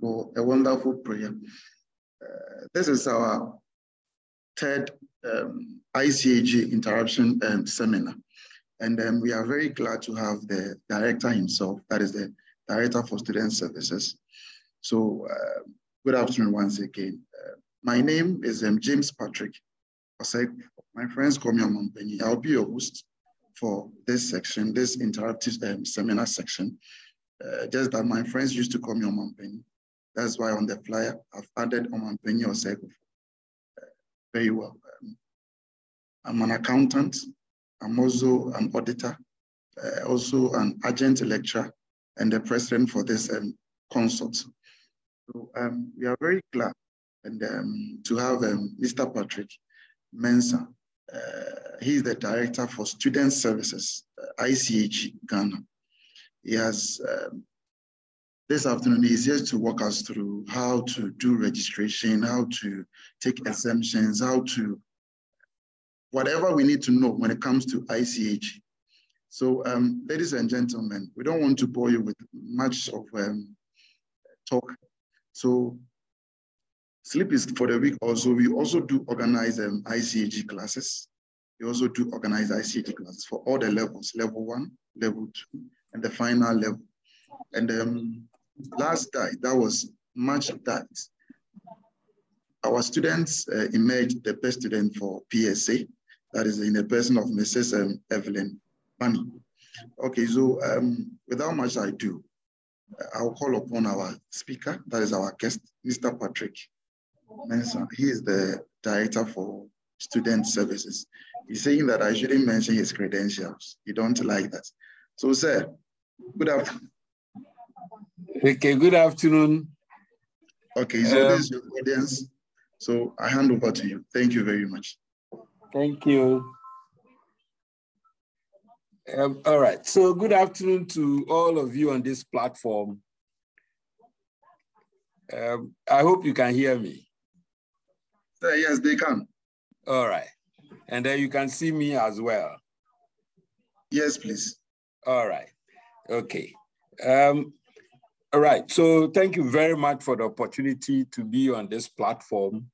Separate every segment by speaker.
Speaker 1: for a wonderful prayer. Uh, this is our third um, ICAG interruption um, seminar. And um, we are very glad to have the director himself, that is the Director for Student Services. So uh, good afternoon once again. Uh, my name is um, James Patrick My friends call me Omanpanyin. I'll be your host for this section, this interactive um, seminar section. Uh, just that my friends used to call me Omanpanyin. That's why on the flyer, I've added Omanpanyin Oseko. Uh, very well. Um, I'm an accountant. I'm also an auditor, uh, also an adjunct lecturer, and the president for this um, consult. So um, we are very glad and um, to have um, Mr. Patrick Mensah. Uh, he's the director for student services, uh, ICAG Ghana. He has um, this afternoon he's here to walk us through how to do registration, how to take exemptions, how to whatever we need to know when it comes to ICAG. So, um, ladies and gentlemen, we don't want to bore you with much of um, talk. So, sleep is for the week also. We also do organize um, ICAG classes. We also do organize ICAG classes for all the levels, level one, level two, and the final level. And um, last guy, that was March that our students uh, emerged the best student for PSA that is in the person of Mrs. Um, Evelyn Bunny. Okay, so um, without much ado, I'll call upon our speaker, that is our guest, Mr. Patrick Mensah. He is the director for student services. He's saying that I shouldn't mention his credentials. You don't like that. So, sir, good afternoon.
Speaker 2: Okay, good afternoon.
Speaker 1: Okay, so um, this is your audience. So I hand over to you. Thank you very much.
Speaker 2: Thank you. Um, all right, so good afternoon to all of you on this platform. Um, I hope you can hear me.
Speaker 1: Uh, yes, they can.
Speaker 2: All right, and then you can see me as well.
Speaker 1: Yes, please.
Speaker 2: All right, okay. Um, all right, so thank you very much for the opportunity to be on this platform.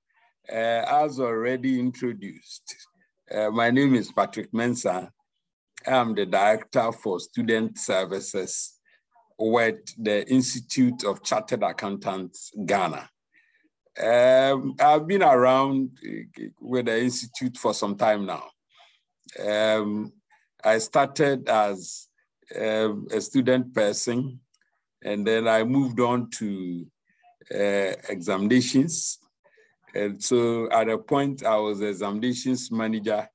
Speaker 2: Uh, as already introduced, uh, my name is Patrick Mensah. I'm the Director for Student Services with the Institute of Chartered Accountants, Ghana. Um, I've been around uh, with the Institute for some time now. Um, I started as um, a student person, and then I moved on to uh, examinations and so at a point, I was examinations manager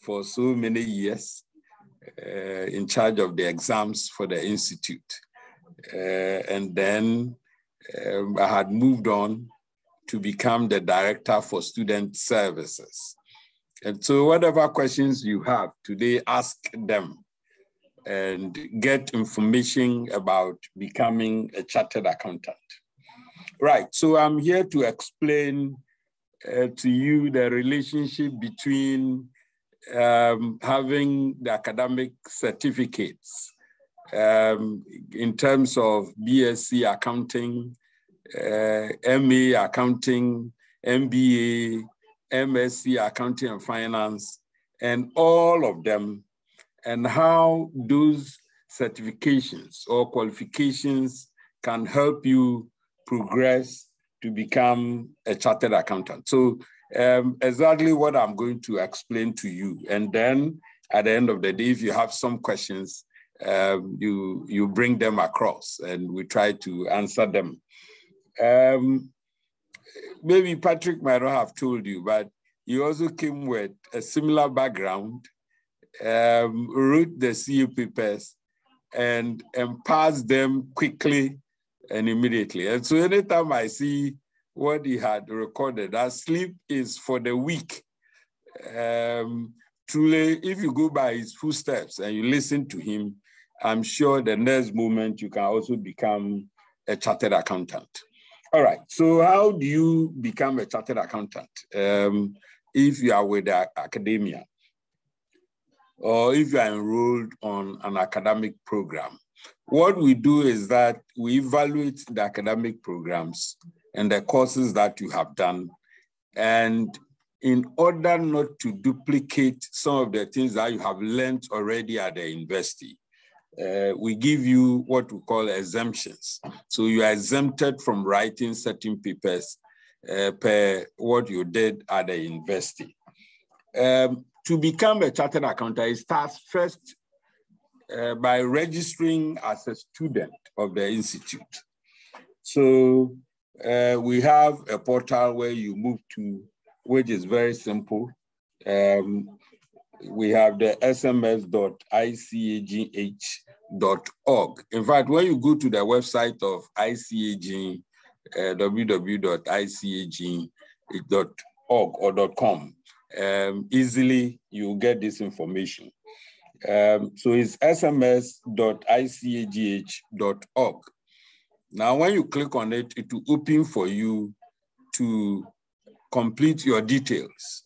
Speaker 2: for so many years uh, in charge of the exams for the institute. Uh, and then um, I had moved on to become the director for student services. And so whatever questions you have today, ask them and get information about becoming a chartered accountant. Right, so I'm here to explain uh, to you the relationship between um, having the academic certificates um, in terms of BSc accounting, uh, MA accounting, MBA, MSc accounting and finance, and all of them, and how those certifications or qualifications can help you progress to become a chartered accountant. So um, exactly what I'm going to explain to you. And then at the end of the day, if you have some questions, um, you, you bring them across and we try to answer them. Um, maybe Patrick might not have told you, but he also came with a similar background, um, wrote the papers and, and passed them quickly and immediately. And so anytime I see what he had recorded, that sleep is for the weak. Um, truly, if you go by his footsteps and you listen to him, I'm sure the next moment you can also become a chartered accountant. All right, so how do you become a chartered accountant um, if you are with academia or if you are enrolled on an academic program? What we do is that we evaluate the academic programs and the courses that you have done. And in order not to duplicate some of the things that you have learned already at the university, uh, we give you what we call exemptions. So you are exempted from writing certain papers uh, per what you did at the university. Um, to become a chartered accountant, it starts first uh, by registering as a student of the institute. So uh, we have a portal where you move to, which is very simple. Um, we have the sms.icagh.org. In fact, when you go to the website of ICAG, uh, www.icag.org or .com, um, easily you get this information. Um, so it's sms.icagh.org. Now, when you click on it, it will open for you to complete your details.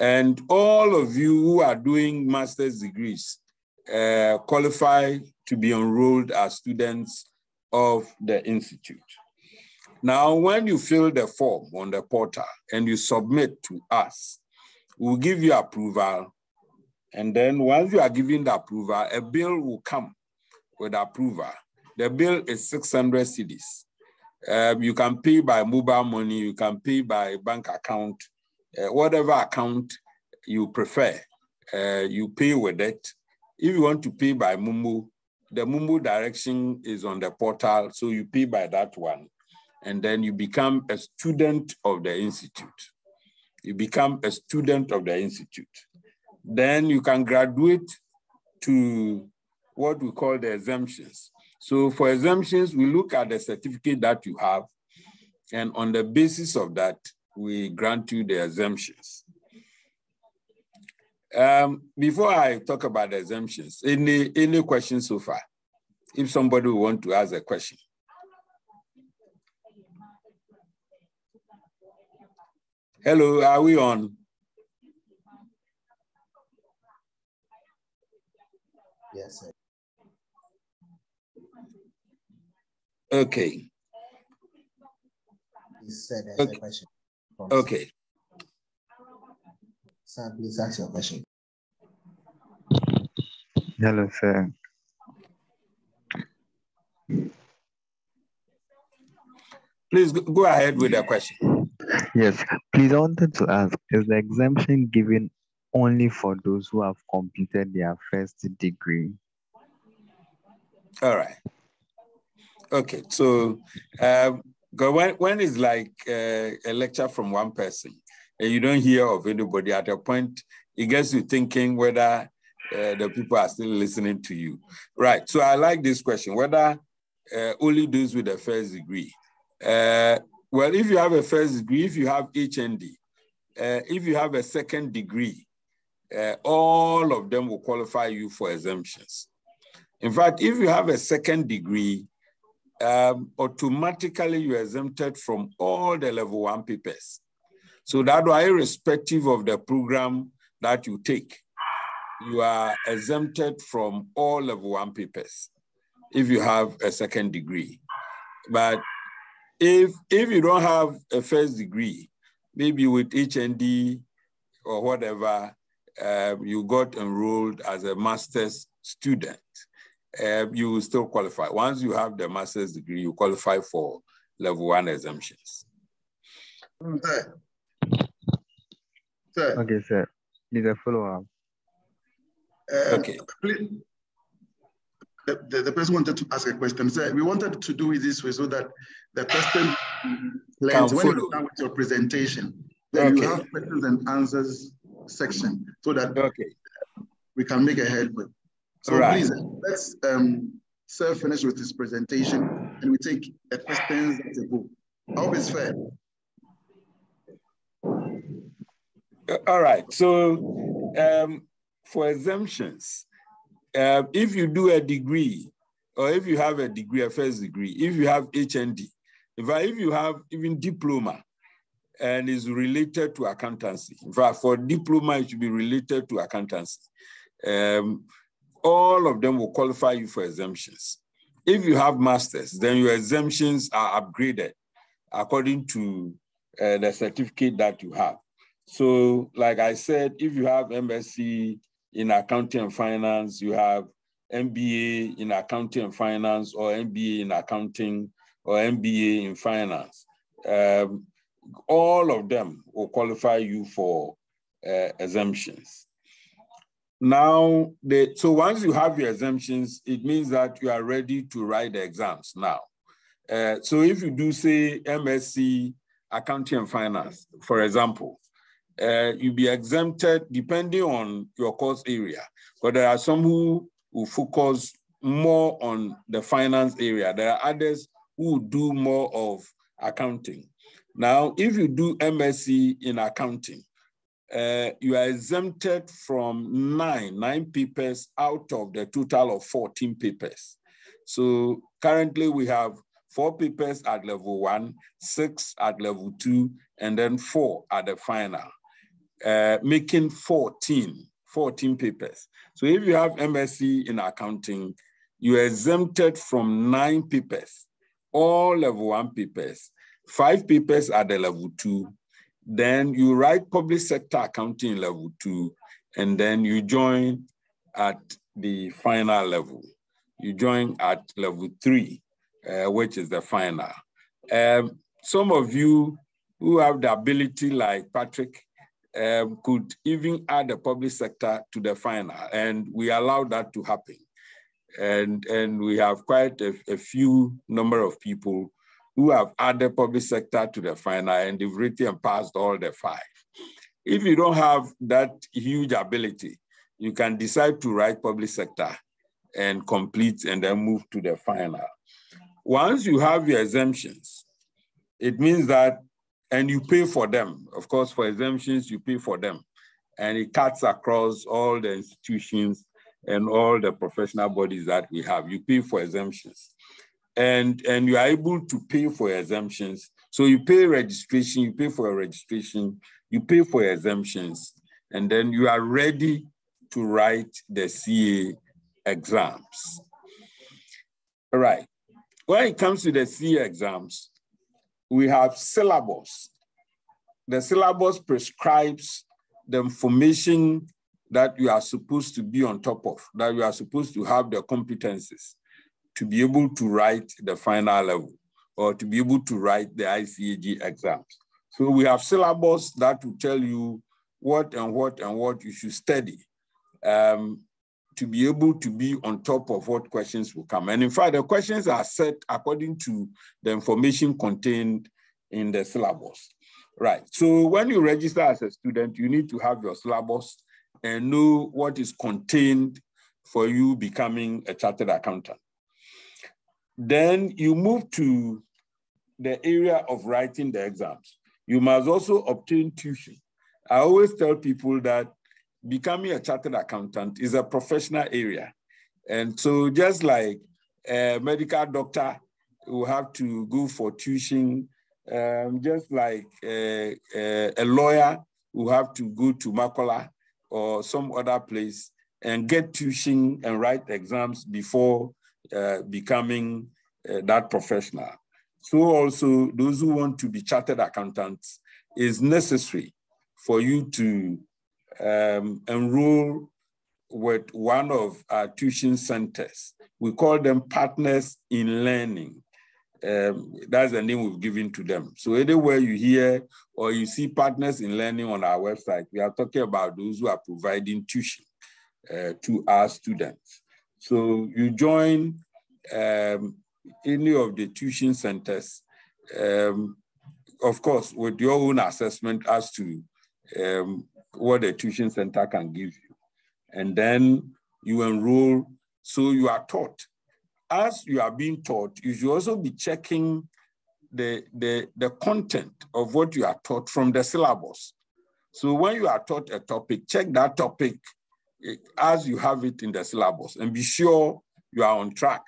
Speaker 2: And all of you who are doing master's degrees uh, qualify to be enrolled as students of the Institute. Now, when you fill the form on the portal and you submit to us, we'll give you approval. And then once you are given the approval, a bill will come with approval. The bill is 600 cedis. Um, you can pay by mobile money, you can pay by bank account, uh, whatever account you prefer, uh, you pay with it. If you want to pay by Momo, the Momo direction is on the portal, so you pay by that one. And then you become a student of the institute you become a student of the institute. Then you can graduate to what we call the exemptions. So for exemptions, we look at the certificate that you have, and on the basis of that, we grant you the exemptions. Um, before I talk about the exemptions, any, any questions so far? If somebody want to ask a question. Hello, are we on?
Speaker 3: Yes, sir.
Speaker 2: Okay.
Speaker 3: Please sir, there's
Speaker 2: Okay.
Speaker 3: a question. from-
Speaker 2: Okay.
Speaker 3: Sir, please ask your question.
Speaker 4: Hello, sir.
Speaker 2: Please go- go ahead with the question.
Speaker 4: Yes, please, I wanted to ask Is the exemption given only for those who have completed their first degree?
Speaker 2: All right. Okay, so um, when, when it's like uh, a lecture from one person and you don't hear of anybody at a point, it gets you thinking whether uh, the people are still listening to you. Right, so I like this question, whether uh, only those with a first degree. Well, if you have a first degree, if you have HND, uh, if you have a second degree, uh, all of them will qualify you for exemptions. In fact, if you have a second degree, um, automatically you're exempted from all the level one papers. So that way, irrespective of the program that you take, you are exempted from all level one papers if you have a second degree. But if, if you don't have a first degree, maybe with HND or whatever, uh, you got enrolled as a master's student, uh, you will still qualify. Once you have the master's degree, you qualify for level one exemptions.
Speaker 1: Sir. Sir,
Speaker 4: Okay, sir. Need a follow up.
Speaker 1: uh,
Speaker 2: Okay.
Speaker 1: please- The, the, the person wanted to ask a question. Sir, we wanted to do it this way so that the person learns when you're done with your presentation, then you have questions and answers section so that
Speaker 2: Okay.
Speaker 1: we can make a headway. So
Speaker 2: Right.
Speaker 1: please, let's um, Sir finish with his presentation and we take the questions as a go. I hope it's fair.
Speaker 2: Uh, All right. So um, for exemptions, uh, if you do a degree, or if you have a degree, a first degree, if you have HND, in fact, if you have even diploma and is related to accountancy, in fact, for diploma, it should be related to accountancy. Um, all of them will qualify you for exemptions. If you have masters, then your exemptions are upgraded according to uh, the certificate that you have. So, like I said, if you have MSc in accounting and finance, you have MBA in accounting and finance, or MBA in accounting, or MBA in finance. Um, all of them will qualify you for uh, exemptions. Now, the, so once you have your exemptions, it means that you are ready to write the exams now. Uh, so if you do say MSc accounting and finance, for example, uh, you'll be exempted depending on your course area. But there are some who will focus more on the finance area. There are others who do more of accounting. Now, if you do MSc in accounting, uh, you are exempted from nine, nine papers out of the total of 14 papers. So currently we have four papers at level one, six at level two, and then four at the final, uh, making 14, 14 papers. So if you have MSc in accounting, you're exempted from nine papers, all level one papers, five papers at the level two, then you write public sector accounting level two, and then you join at the final level. You join at level three, uh, which is the final. Um, some of you who have the ability, like Patrick, um, could even add the public sector to the final, and we allow that to happen. And, and we have quite a, a few number of people who have added public sector to the final and they've written and passed all the five. If you don't have that huge ability, you can decide to write public sector and complete and then move to the final. Once you have your exemptions, it means that, and you pay for them. Of course, for exemptions, you pay for them. And it cuts across all the institutions and all the professional bodies that we have. You pay for exemptions and and you are able to pay for exemptions. So you pay registration, you pay for your registration, you pay for exemptions, and then you are ready to write the CA exams. All right. When it comes to the CA exams, we have syllabus. The syllabus prescribes the information that you are supposed to be on top of, that you are supposed to have the competencies to be able to write the final level or to be able to write the ICAG exams. So we have syllabus that will tell you what and what and what you should study um, to be able to be on top of what questions will come. And in fact, the questions are set according to the information contained in the syllabus. Right, so when you register as a student, you need to have your syllabus and know what is contained for you becoming a chartered accountant. Then you move to the area of writing the exams. You must also obtain tuition. I always tell people that becoming a chartered accountant is a professional area. And so just like a medical doctor will have to go for tuition, um, just like a, a, a, lawyer will have to go to Makola or some other place and get tuition and write exams before uh, becoming uh, that professional. So also those who want to be chartered accountants is necessary for you to um, enroll with one of our tuition centers. We call them partners in learning. Um, that's the name we've given to them. So anywhere you hear or you see partners in learning on our website, we are talking about those who are providing tuition uh, to our students. So you join um, any of the tuition centers, um, of course, with your own assessment as to um, what the tuition center can give you. And then you enroll, so you are taught. As you are being taught, you should also be checking the, the, the content of what you are taught from the syllabus. So when you are taught a topic, check that topic eh, as you have it in the syllabus and be sure you are on track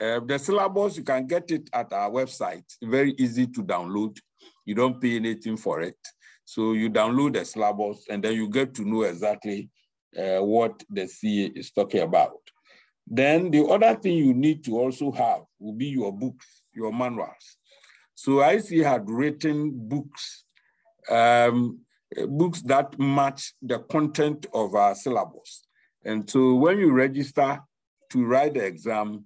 Speaker 2: uh, the syllabus, you can get it at our website. Very easy to download. You don't pay anything for it. So you download the syllabus and then you get to know exactly uh, what the CA is talking about. Then the other thing you need to also have will be your books, your manuals. So IC had written books, um, books that match the content of our syllabus. And so when you register to write the exam,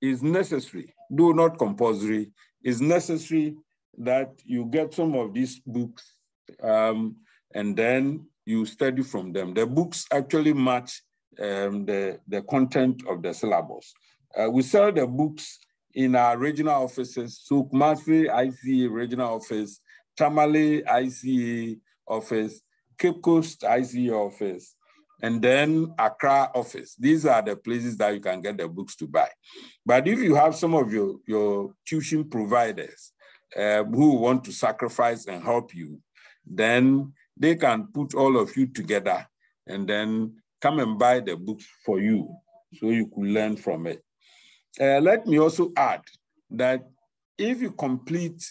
Speaker 2: it's necessary, though not compulsory, it's necessary that you get some of these books um, and then you study from them. The books actually match um, the, the content of the syllabus. Uh, we sell the books in our regional offices, so Kumasi ICA regional office, Tamale ICA office, Cape Coast ICA office, and then Accra office. These are the places that you can get the books to buy. But if you have some of your, your tuition providers uh, who want to sacrifice and help you, then they can put all of you together and then come and buy the books for you so you could learn from it. Uh, let me also add that if you complete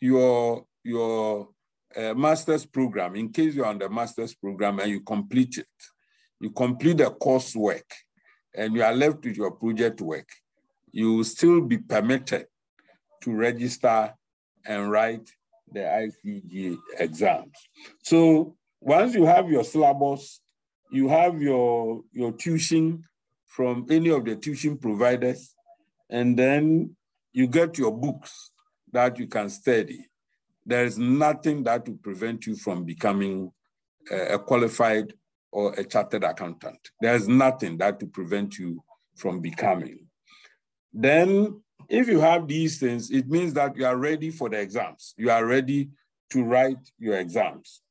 Speaker 2: your, your uh, master's program, in case you're on the master's program and you complete it, you complete the coursework and you are left with your project work, you will still be permitted to register and write the ICG exams. So once you have your syllabus, you have your, your tuition from any of the tuition providers, and then you get your books that you can study. There is nothing that will prevent you from becoming uh, a qualified or a chartered accountant. There's nothing that will prevent you from becoming. Then if you have these things, it means that you are ready for the exams. You are ready to write your exams.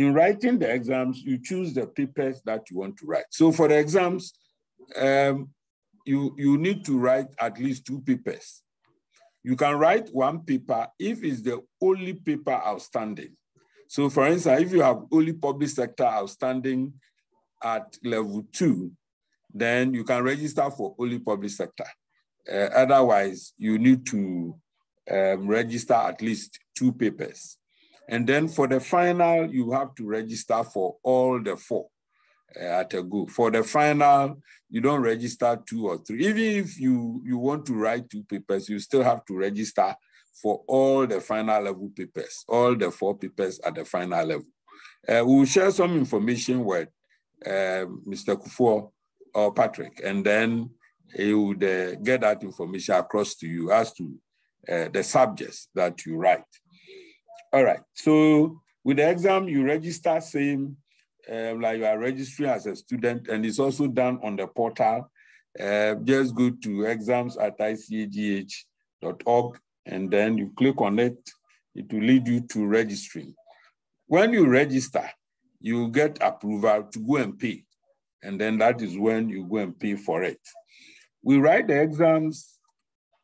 Speaker 2: In writing the exams, you choose the papers that you want to write. So for the exams, um, you, you need to write at least two papers. You can write one paper if it's the only paper outstanding. So for instance, if you have only public sector outstanding at level two, then you can register for only public sector. Uh, otherwise, you need to um, register at least two papers. And then for the final, you have to register for all the four uh, at a go. For the final, you don't register two or three. Even if you, you want to write two papers, you still have to register for all the final level papers, all the four papers at the final level. Uh, we'll share some information with uh, Mr. Kufuor or Patrick, and then he would uh, get that information across to you as to the subjects that you write. All right, so with the exam, you register same um, like you are registering as a student, and it's also done on the portal. Uh, just go to exams at icagh.org and then you click on it, it will lead you to registering. When you register, you get approval to go and pay. And then that is when you go and pay for it. We write the exams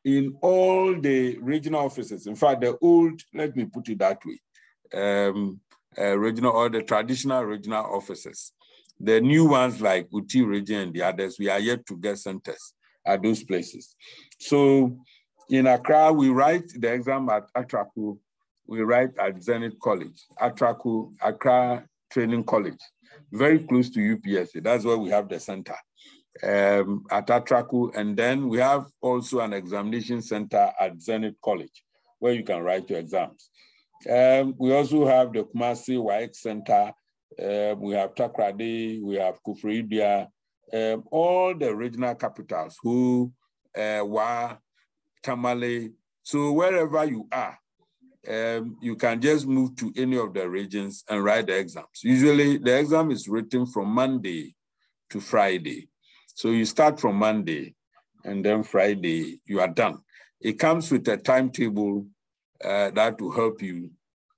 Speaker 2: in all the regional offices. In fact, the old, let me put it that way, um, uh, regional or the traditional regional offices. The new ones like Oti region and the others, we are yet to get centers at those places. So in Accra, we write the exam at Atraku. We write at Zenith College, Atraku, Accra Training College, very close to UPSA. That's where we have the center um, at Atraku. And then we have also an examination center at Zenith College, where you can write your exams. Um, we also have the Kumasi WAEC Center. Uh, we have Takoradi, we have Koforidua, um, all the regional capitals who uh, were Tamale. So wherever you are, um, you can just move to any of the regions and write the exams. Usually the exam is written from Monday to Friday. So you start from Monday and then Friday, you are done. It comes with a timetable uh, that will help you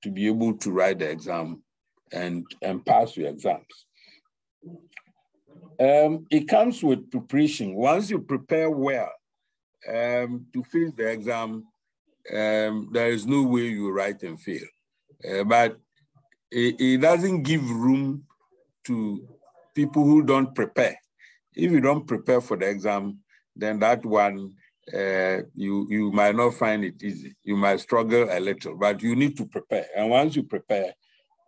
Speaker 2: to be able to write the exam and, and pass your exams. Um, it comes with preparation. Once you prepare well, um, to face the exam, um, there is no way you write and fail. Uh, but it, it, doesn't give room to people who don't prepare. If you don't prepare for the exam, then that one, uh, you, you might not find it easy. You might struggle a little, but you need to prepare. And once you prepare,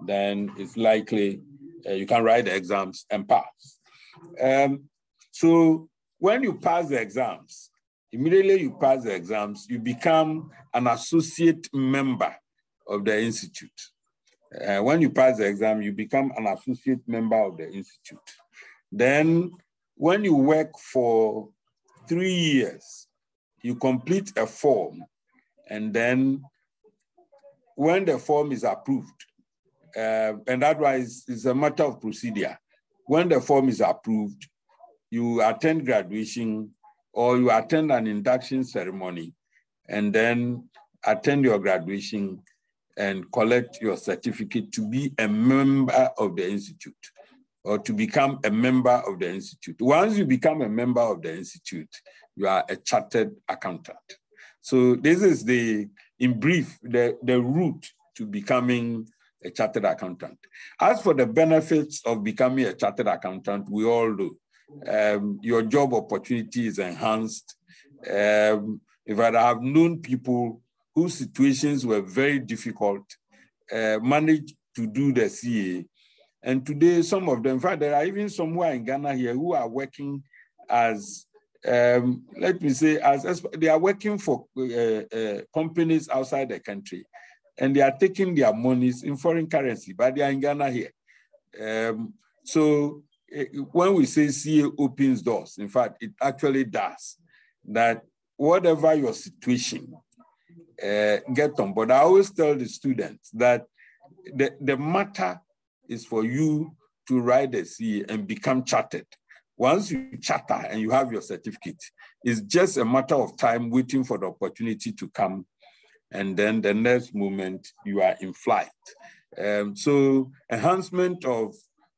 Speaker 2: then it's likely uh, you can write the exams and pass. Um, so when you pass the exams, immediately you pass the exams, you become an associate member of the institute. Uh, when you pass the exam, you become an associate member of the institute. Then when you work for three years, you complete a form, and then when the form is approved, uh, and that is it's a matter of procedure. When the form is approved, you attend graduation or you attend an induction ceremony and then attend your graduation and collect your certificate to be a member of the institute or to become a member of the institute. Once you become a member of the institute, you are a chartered accountant. So this is the, in brief, the, the route to becoming a chartered accountant. As for the benefits of becoming a chartered accountant, we all know um, your job opportunity is enhanced. Um, if I have known people whose situations were very difficult, uh, managed to do the CA, and today some of them, in fact, there are even some who are in Ghana here who are working as, um, let me say, as, they are working for uh, uh, companies outside the country, and they are taking their monies in foreign currency, but they are in Ghana here. Um, so Eh, when we say CA opens doors, in fact, it actually does, that whatever your situation, uh, get on board. I always tell the students that the, the matter is for you to ride a CA and become chartered. Once you charter and you have your certificate, it's just a matter of time waiting for the opportunity to come. And then the next moment you are in flight. Um, so enhancement of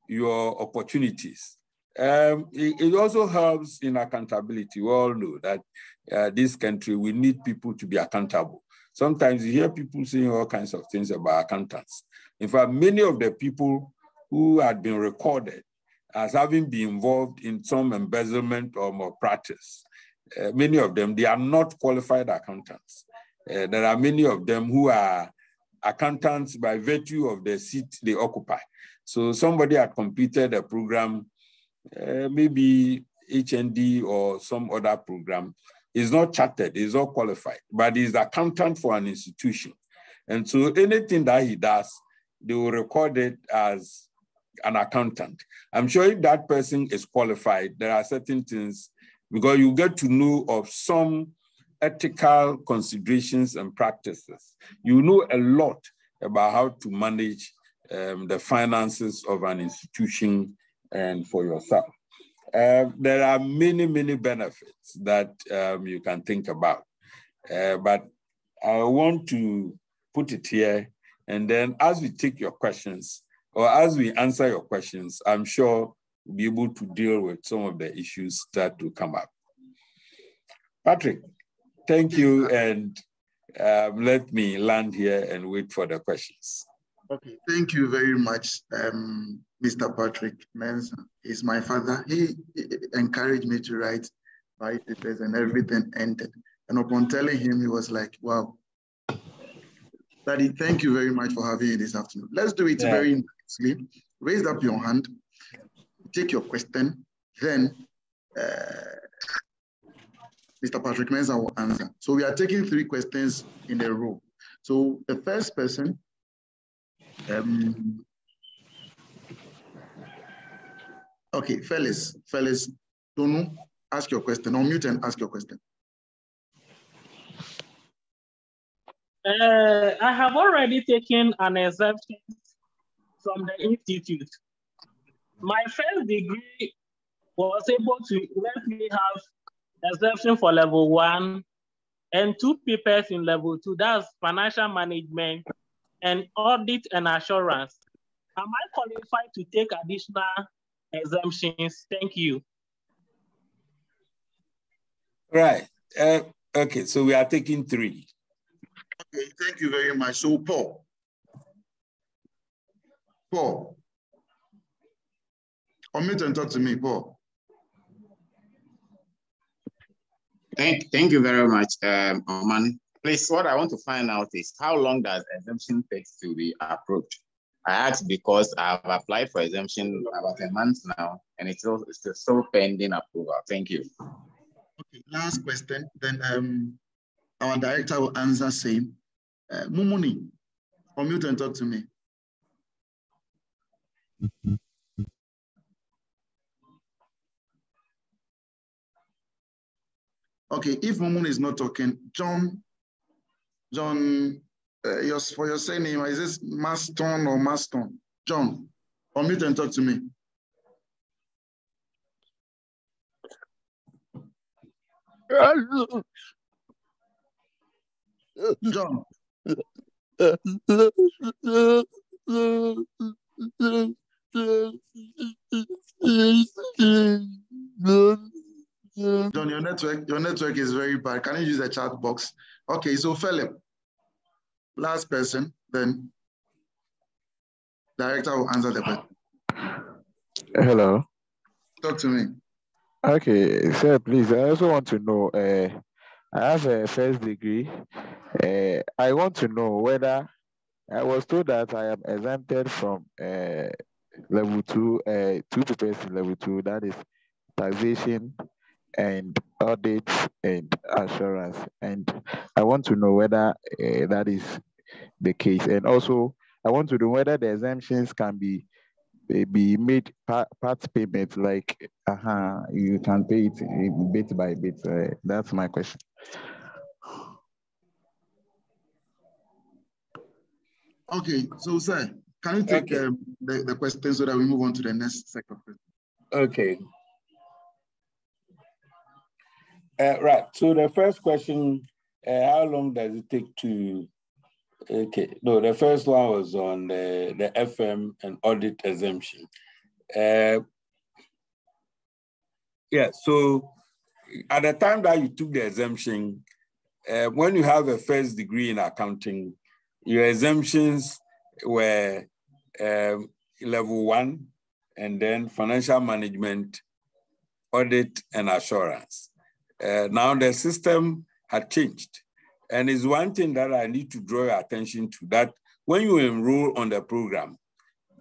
Speaker 2: your opportunities. Um, it, it, also helps in accountability. We all know that uh, this country, we need people to be accountable. Sometimes you hear people saying all kinds of things about accountants. In fact, many of the people who had been recorded as having been involved in some embezzlement or malpractice, uh, many of them, they are not qualified accountants. Uh, there are many of them who are accountants by virtue of the seat they occupy. So somebody had completed a program, uh, maybe HND or some other program, is not chartered, is not qualified, but is accountant for an institution. And so anything that he does, they will record it as an accountant. I'm sure if that person is qualified, there are certain things, because you get to know of some ethical considerations and practices. You know a lot about how to manage um, the finances of an institution and for yourself. Uh, there are many, many benefits that um, you can think about. Uh, but I want to put it here. And then as we take your questions, or as we answer your questions, I'm sure we'll be able to deal with some of the issues that will come up. Patrick, thank you. And um, let me land here and wait for the questions.
Speaker 1: Okay, thank you very much, um, Mr. Patrick Mensah. He's my father. He, he encouraged me to write write papers and everything ended. And upon telling him, he was like, wow. Daddy, thank you very much for having me this afternoon. Let's do it yeah. very nicely. Raise up your hand, take your question, then uh, Mr. Patrick Mensah will answer. So we are taking three questions in a row. So the first person um, okay, Felix, Tonu, ask your question. Unmute and ask your question.
Speaker 5: Uh, I have already taken an exemption from the institute. My first degree was able to let me have exemption for level one and two papers in level two. That's financial management and audit and assurance. Am I qualified to take additional exemptions? Thank you.
Speaker 2: Right. Uh, okay, so we are taking three.
Speaker 1: Okay, thank you very much. So Paul. Paul. Unmute and talk to me, Paul.
Speaker 6: Thank, thank you very much, um, Oman. Please, what I want to find out is how long does exemption take to be approved? I asked because I've applied for exemption about a month now, and it's still, it's still pending approval. Thank you.
Speaker 1: Okay, last question. Then um, our director will answer same. Uh, Mumuni, unmute and talk to me. Okay, if Mumuni is not talking, John, John, uh, your, for your surname, is this Maston or Maston? John, unmute and talk to me. John. John, your network, your network is very bad. Can you use the chat box? Okay, so Philip, last person, then director will answer the question.
Speaker 7: Hello.
Speaker 1: Talk to me.
Speaker 7: Okay, sir, please. I also want to know. Uh, I have a first degree. Uh, I want to know whether I was told that I am exempted from uh, level two, uh, two papers in level two. That is taxation and audits and assurance. And I want to know whether uh, that is the case. And also, I want to know whether the exemptions can be be made part, part payment, like uh-huh, you can pay it bit by bit. Uh, that's my question.
Speaker 1: Okay, so sir, can you take okay. um, the, the question so that we move on to the next sector?
Speaker 2: Okay. Uh, right, so the first question, uh, how long does it take to Okay, no, the first one was on the, the FM and audit exemption. Uh, yeah, so at the time that you took the exemption, uh, when you have a first degree in accounting, your exemptions were um, level one, and then financial management, audit, and assurance. Uh, now the system had changed. And it's one thing that I need to draw your attention to that when you enroll on the program,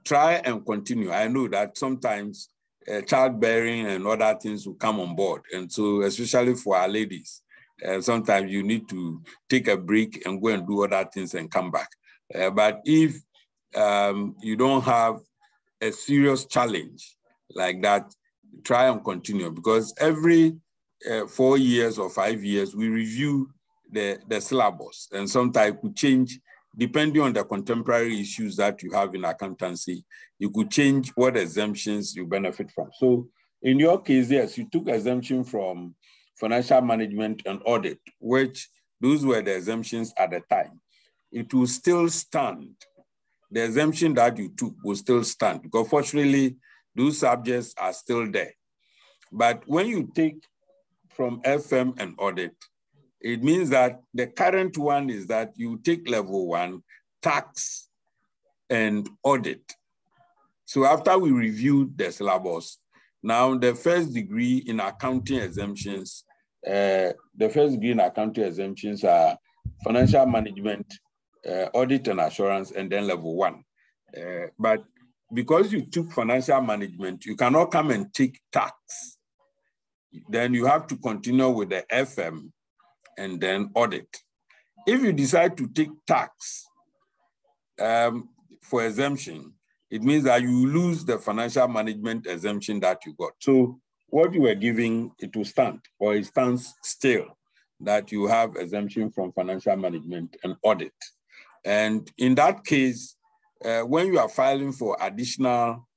Speaker 2: try and continue. I know that sometimes uh, childbearing and other things will come on board. And so, especially for our ladies, uh, sometimes you need to take a break and go and do other things and come back. Uh, but if um, you don't have a serious challenge like that, try and continue because every uh, four years or five years, we review the, the syllabus and sometimes could change depending on the contemporary issues that you have in accountancy, you could change what exemptions you benefit from. So in your case, yes, you took exemption from financial management and audit, which those were the exemptions at the time. It will still stand. The exemption that you took will still stand because fortunately, those subjects are still there. But when you take from FM and audit, it means that the current one is that you take level one, tax and audit. So after we reviewed the syllabus, now the first degree in accounting exemptions, uh, the first degree in accounting exemptions are financial management, uh, audit and assurance, and then level one. Uh, but because you took financial management, you cannot come and take tax. Then you have to continue with the FM and then audit. If you decide to take tax um, for exemption, it means that you lose the financial management exemption that you got. So what you were giving, it will stand, or it stands still, that you have exemption from financial management and audit. And in that case, uh, when you are filing for additional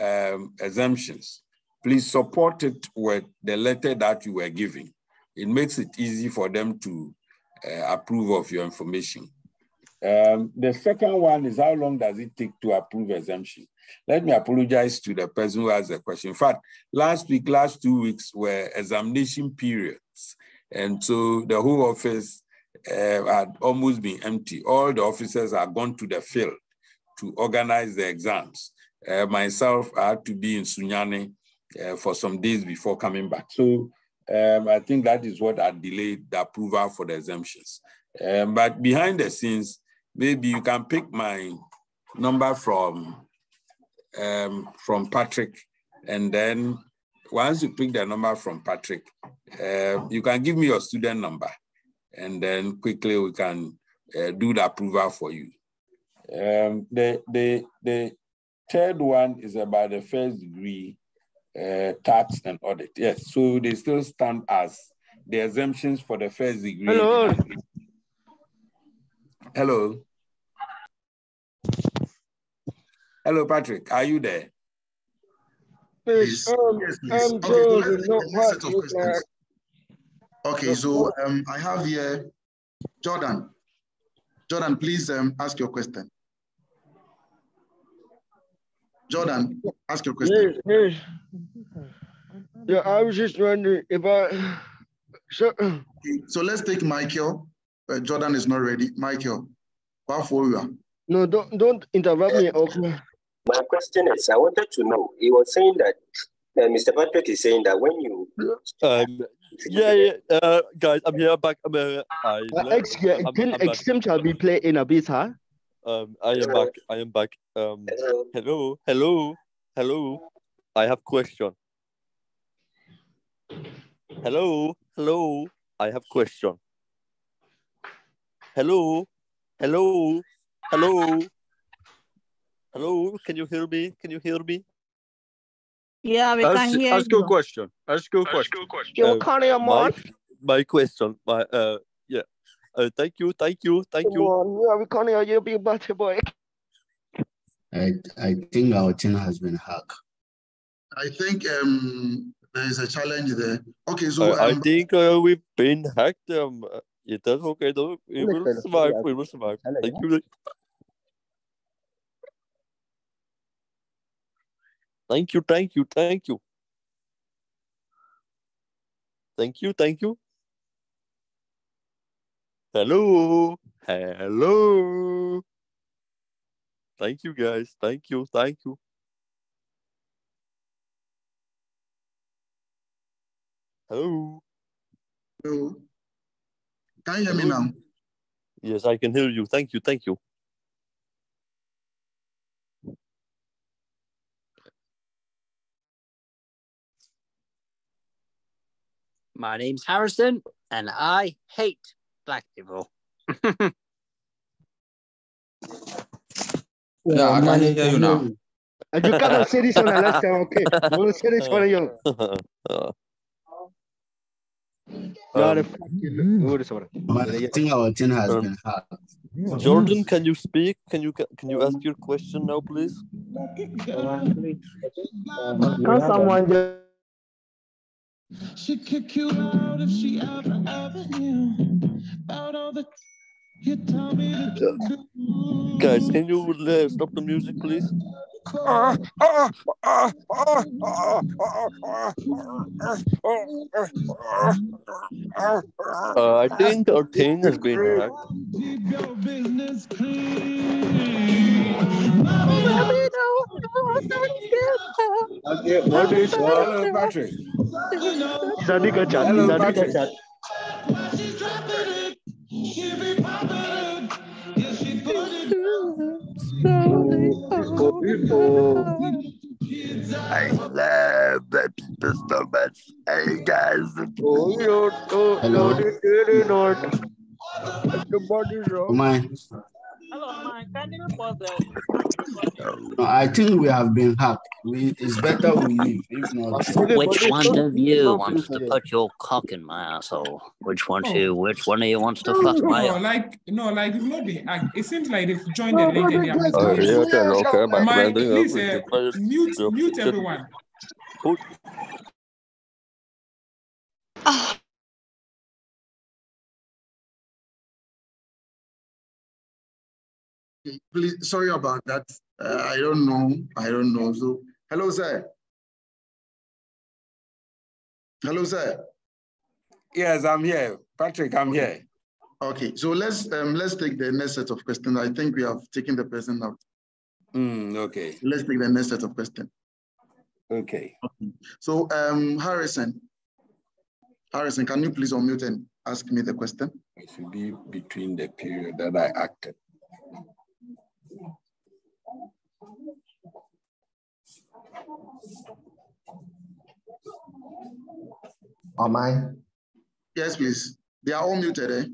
Speaker 2: um, exemptions, please support it with the letter that you were giving it makes it easy for them to uh, approve of your information. Um, the second one is how long does it take to approve exemption? Let me apologize to the person who asked the question. In fact, last week, last two weeks were examination periods. And so the whole office uh, had almost been empty. All the officers had gone to the field to organize the exams. Uh, myself, I had to be in Sunyani uh, for some days before coming back. So um, I think that is what had delayed the approval for the exemptions. Um, but behind the scenes, maybe you can pick my number from um, from Patrick, and then once you pick the number from Patrick, uh, you can give me your student number, and then quickly we can uh, do the approval for you. Um, the, the, the third one is about the first degree uh, tax and audit. Yes, so they still stand as the exemptions for the first degree.
Speaker 8: Hello.
Speaker 2: Hello. Hello, Patrick. Are you there?
Speaker 8: Please, um,
Speaker 1: Yes, please.
Speaker 8: I'm
Speaker 1: Okay, so
Speaker 8: told
Speaker 1: let's
Speaker 8: no
Speaker 1: take the next set of
Speaker 8: what.
Speaker 1: Okay, so um, I have here Jordan. Jordan, please um, ask your question. Jordan, ask your question.
Speaker 8: Yes, yes. Yeah, I was just wondering if I, so,
Speaker 1: Okay, So let's take Michael. Uh, Jordan is not ready. Michael, how for you
Speaker 8: no, don't, don't interrupt me, okay?
Speaker 9: My question is, I wanted to know. He was saying that uh, Mr. Patrick is saying that when you
Speaker 10: Um, yeah, yeah, uh, guys, I'm here back. I'm here. I,
Speaker 8: Uh, ex, yeah,
Speaker 10: I'm-
Speaker 8: can
Speaker 10: I'm back.
Speaker 8: extreme shall be played in a bit, huh?
Speaker 10: Um, I am back. I am back. Um, hello, hello, hello. I have question. Hello, hello. I have question. Hello, hello, hello, hello. Can you hear me? Can you hear me?
Speaker 11: Yeah, we
Speaker 10: ask,
Speaker 11: can hear you.
Speaker 10: ask your
Speaker 11: you.
Speaker 10: question. Ask your question.
Speaker 8: You
Speaker 10: Uh,
Speaker 8: can't
Speaker 10: my, my question. My uh, yeah. Uh, thank you, thank you, thank you.
Speaker 8: on, yeah, we can't hear you, big batty boy.
Speaker 3: I, I think our thing has been hacked.
Speaker 1: I think um, there is a challenge there. Okay, so
Speaker 10: I, I
Speaker 1: um,
Speaker 10: think uh, we've been hacked. Um, uh, yeah, okay though. We will survive. We will survive. Thank you. Thank you. Thank you. Thank you. Thank you. Thank you. Hello. Hello. Thank you, guys. Thank you. Thank you. Hello.
Speaker 1: hello. can you hear me now?
Speaker 10: Yes, I can hear you. Thank you. Thank you.
Speaker 12: My name's Harrison, and I hate black people.
Speaker 13: Yeah, I can hear you now.
Speaker 8: And you cannot say this on the last time, okay? You want to say this one, you?
Speaker 10: Uh,
Speaker 8: You are a
Speaker 10: um,
Speaker 8: fucking. What is
Speaker 3: I think our thing has
Speaker 10: Um,
Speaker 3: been hacked.
Speaker 10: Jordan, can you speak? Can you can you ask your question now, please?
Speaker 8: Can someone just.
Speaker 14: She kick you out if she ever, ever knew about all the you tell me to.
Speaker 10: Guys, can you uh, stop the music, please? Uh, I think our thing has been hacked.
Speaker 14: Business.
Speaker 8: Okay, what is
Speaker 2: Hello, Patrick.
Speaker 8: Zadika chat.
Speaker 2: Hello,
Speaker 8: Zadika
Speaker 2: Patrick.
Speaker 14: She be popping it. Yeah, she put it
Speaker 10: I love that people so much. Hey guys.
Speaker 8: You don't
Speaker 3: Hello.
Speaker 8: know the dirty north. The body rock.
Speaker 3: Mine.
Speaker 5: Hello, man. Can you pause the
Speaker 3: No, I think we have been hacked. We, it's better we leave. If not,
Speaker 12: Which one of you wants to put your cock in my asshole? Which one
Speaker 15: Oh.
Speaker 12: you? Which one of you wants to fuck my?
Speaker 15: No, like no, like they've not been hacked. It seems like they've joined the link and they are
Speaker 10: Uh, yeah,
Speaker 15: it.
Speaker 10: okay, okay, my
Speaker 15: My, please
Speaker 10: uh,
Speaker 15: uh, mute mute everyone.
Speaker 10: put-
Speaker 1: Okay, Please, sorry about that. Uh, I don't know. I don't know. So, hello, sir. Hello, sir.
Speaker 2: Yes, I'm here. Patrick, I'm here.
Speaker 1: Okay, so let's um, let's take the next set of questions. I think we have taken the person out.
Speaker 2: Mm, okay.
Speaker 1: Let's take the next set of questions.
Speaker 2: Okay.
Speaker 1: So, um, Harrison, Harrison, can you please unmute and ask me the question?
Speaker 2: It should be between the period that I acted.
Speaker 13: Am I?
Speaker 1: Yes, please. They are all muted, eh?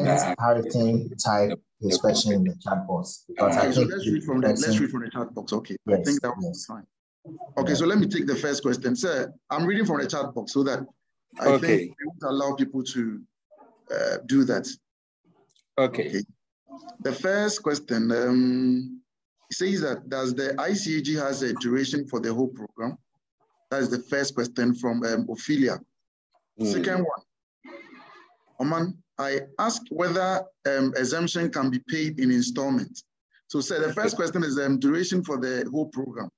Speaker 13: Let Harrison type his question in the chat box because I
Speaker 1: Okay, so let's read from the let's read from the chat box. Okay, I
Speaker 13: Yes,
Speaker 1: think that was fine. Okay, so let me take the first question. Sir, I'm reading from the chat box so that I
Speaker 2: Okay.
Speaker 1: think we won't allow people to uh, do that.
Speaker 2: Okay.
Speaker 1: The first question um, says that does the ICAG has a duration for the whole program? That is the first question from um, Ophelia. Second one, Oman, I asked whether um, exemption can be paid in installments. So, sir, the first question is um, duration for the whole program.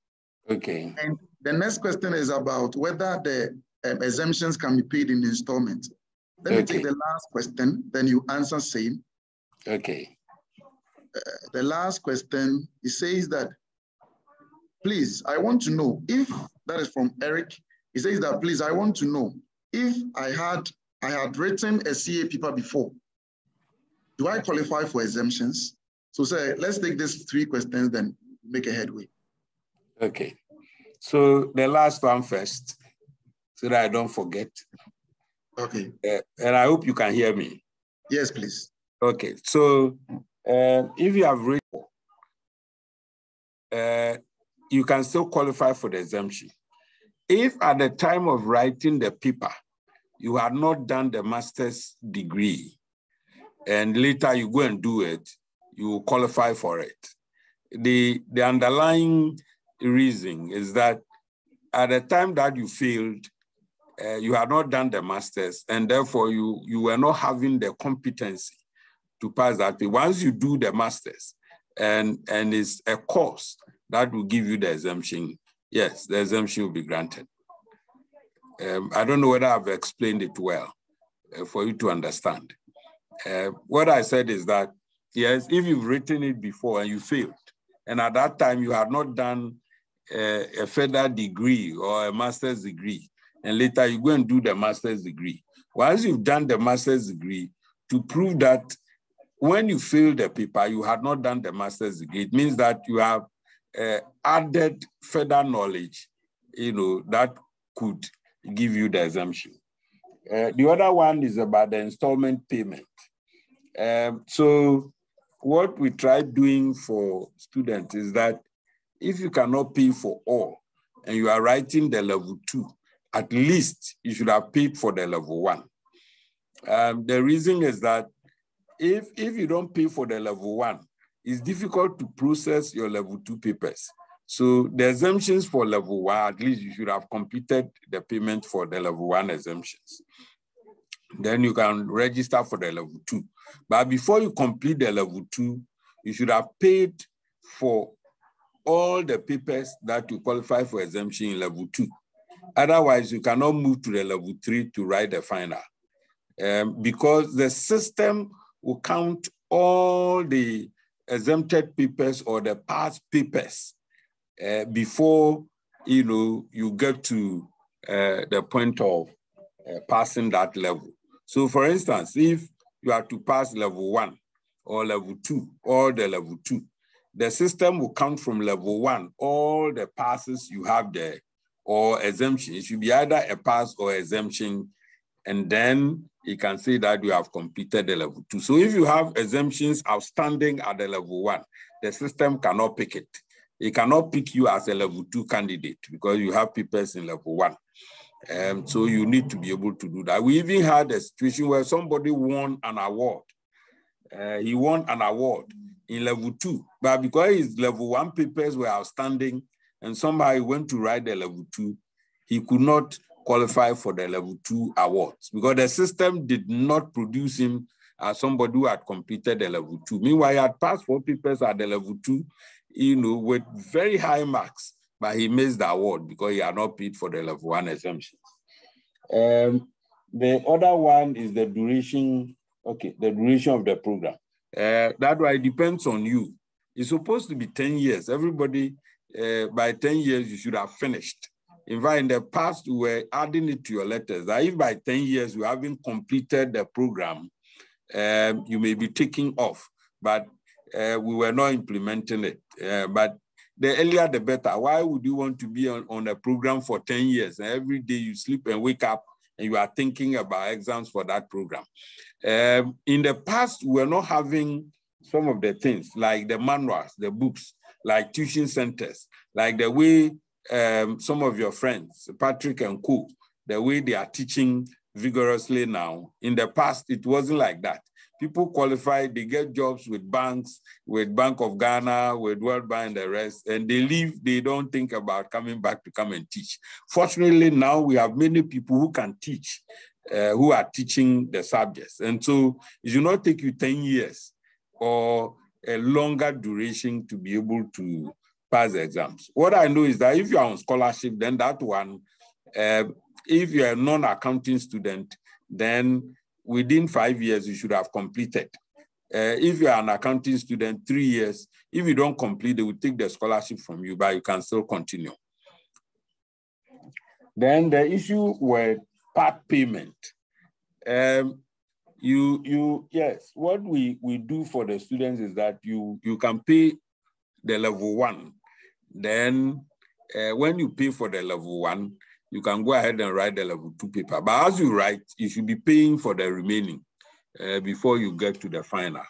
Speaker 2: Okay.
Speaker 1: And the next question is about whether the um, exemptions can be paid in installments. Let me take the last question, then you answer same.
Speaker 2: Okay.
Speaker 1: The last question, it says that, please, I want to know if, that is from Eric, he says that, please, I want to know if I had, I had written a CA paper before, do I qualify for exemptions? So say, let's take these three questions, then make a headway.
Speaker 2: Okay. So the last one first, so that I don't forget.
Speaker 1: Okay.
Speaker 2: Uh, and I hope you can hear me.
Speaker 1: Yes, please.
Speaker 2: Okay. So uh, if you have written, uh, you can still qualify for the exemption. If at the time of writing the paper, you had not done the master's degree, and later you go and do it, you qualify for it. The, the underlying reason is that at the time that you failed, uh, you had not done the master's, and therefore you, you were not having the competency to pass that. Once you do the master's, and, and it's a course that will give you the exemption, yes, the exemption will be granted. Um, I don't know whether I've explained it well uh, for you to understand. Uh, what I said is that, yes, if you've written it before and you failed, and at that time you had not done uh, a further degree or a master's degree, and later you go and do the master's degree. Once you've done the master's degree, to prove that when you fill the paper, you had not done the master's degree, it means that you have uh, added further knowledge, you know, that could give you the exemption. Uh, the other one is about the installment payment. Um, so what we try doing for students is that if you cannot pay for all and you are writing the level two, at least you should have paid for the level one. Um, the reason is that if, if you don't pay for the level one, it's difficult to process your level two papers. So the exemptions for level one, at least you should have completed the payment for the level one exemptions. Then you can register for the level two. But before you complete the level two, you should have paid for all the papers that you qualify for exemption in level two. Otherwise, you cannot move to the level three to write the final. Um, because the system will count all the exempted papers or the past papers uh, before you know you get to uh, the point of uh, passing that level. So, for instance, if you are to pass level one or level two or the level two, the system will count from level one all the passes you have there or exemption. It should be either a pass or exemption, and then you can say that you have completed the level two. So if you have exemptions outstanding at the level one, the system cannot pick it. It cannot pick you as a level two candidate because you have papers in level one. Um, so you need to be able to do that. We even had a situation where somebody won an award. Uh, he won an award in level two, but because his level one papers were outstanding and somehow he went to write the level two, he could not qualify for the level two awards because the system did not produce him as somebody who had completed the level two. Meanwhile, he had passed four papers at the level two, you know, with very high marks, but he missed the award because he had not paid for the level one exemptions. Um, the other one is the duration, okay, the duration of the program. Uh, that way it depends on you. It's supposed to be 10 years. Everybody, uh, by 10 years, you should have finished. In fact, in the past, we were adding it to your letters that if by 10 years you haven't completed the program, um, you may be taking off. But uh, we were not implementing it. Uh, but the earlier the better. Why would you want to be on, on a program for 10 years and every day you sleep and wake up and you are thinking about exams for that program? Um, in the past, we were not having some of the things like the manuals, the books, like tuition centers, like the way um, some of your friends, Patrick and Co, the way they are teaching vigorously now. In the past, it wasn't like that. People qualify, they get jobs with banks, with Bank of Ghana, with World Bank and the rest, and they leave, they don't think about coming back to come and teach. Fortunately, now we have many people who can teach, uh, who are teaching the subjects. And so it should not take you 10 years or a longer duration to be able to pass the exams. What I know is that if you are on scholarship, then that one, uh, if you're a non-accounting student, then within five years, you should have completed. Uh, if you're an accounting student, three years, if you don't complete, they will take the scholarship from you, but you can still continue. Then the issue with part payment. Um, you, you, yes, what we, we do for the students is that you, you can pay the level one. Then uh, when you pay for the level one, you can go ahead and write the level two paper. But as you write, you should be paying for the remaining uh, before you get to the final.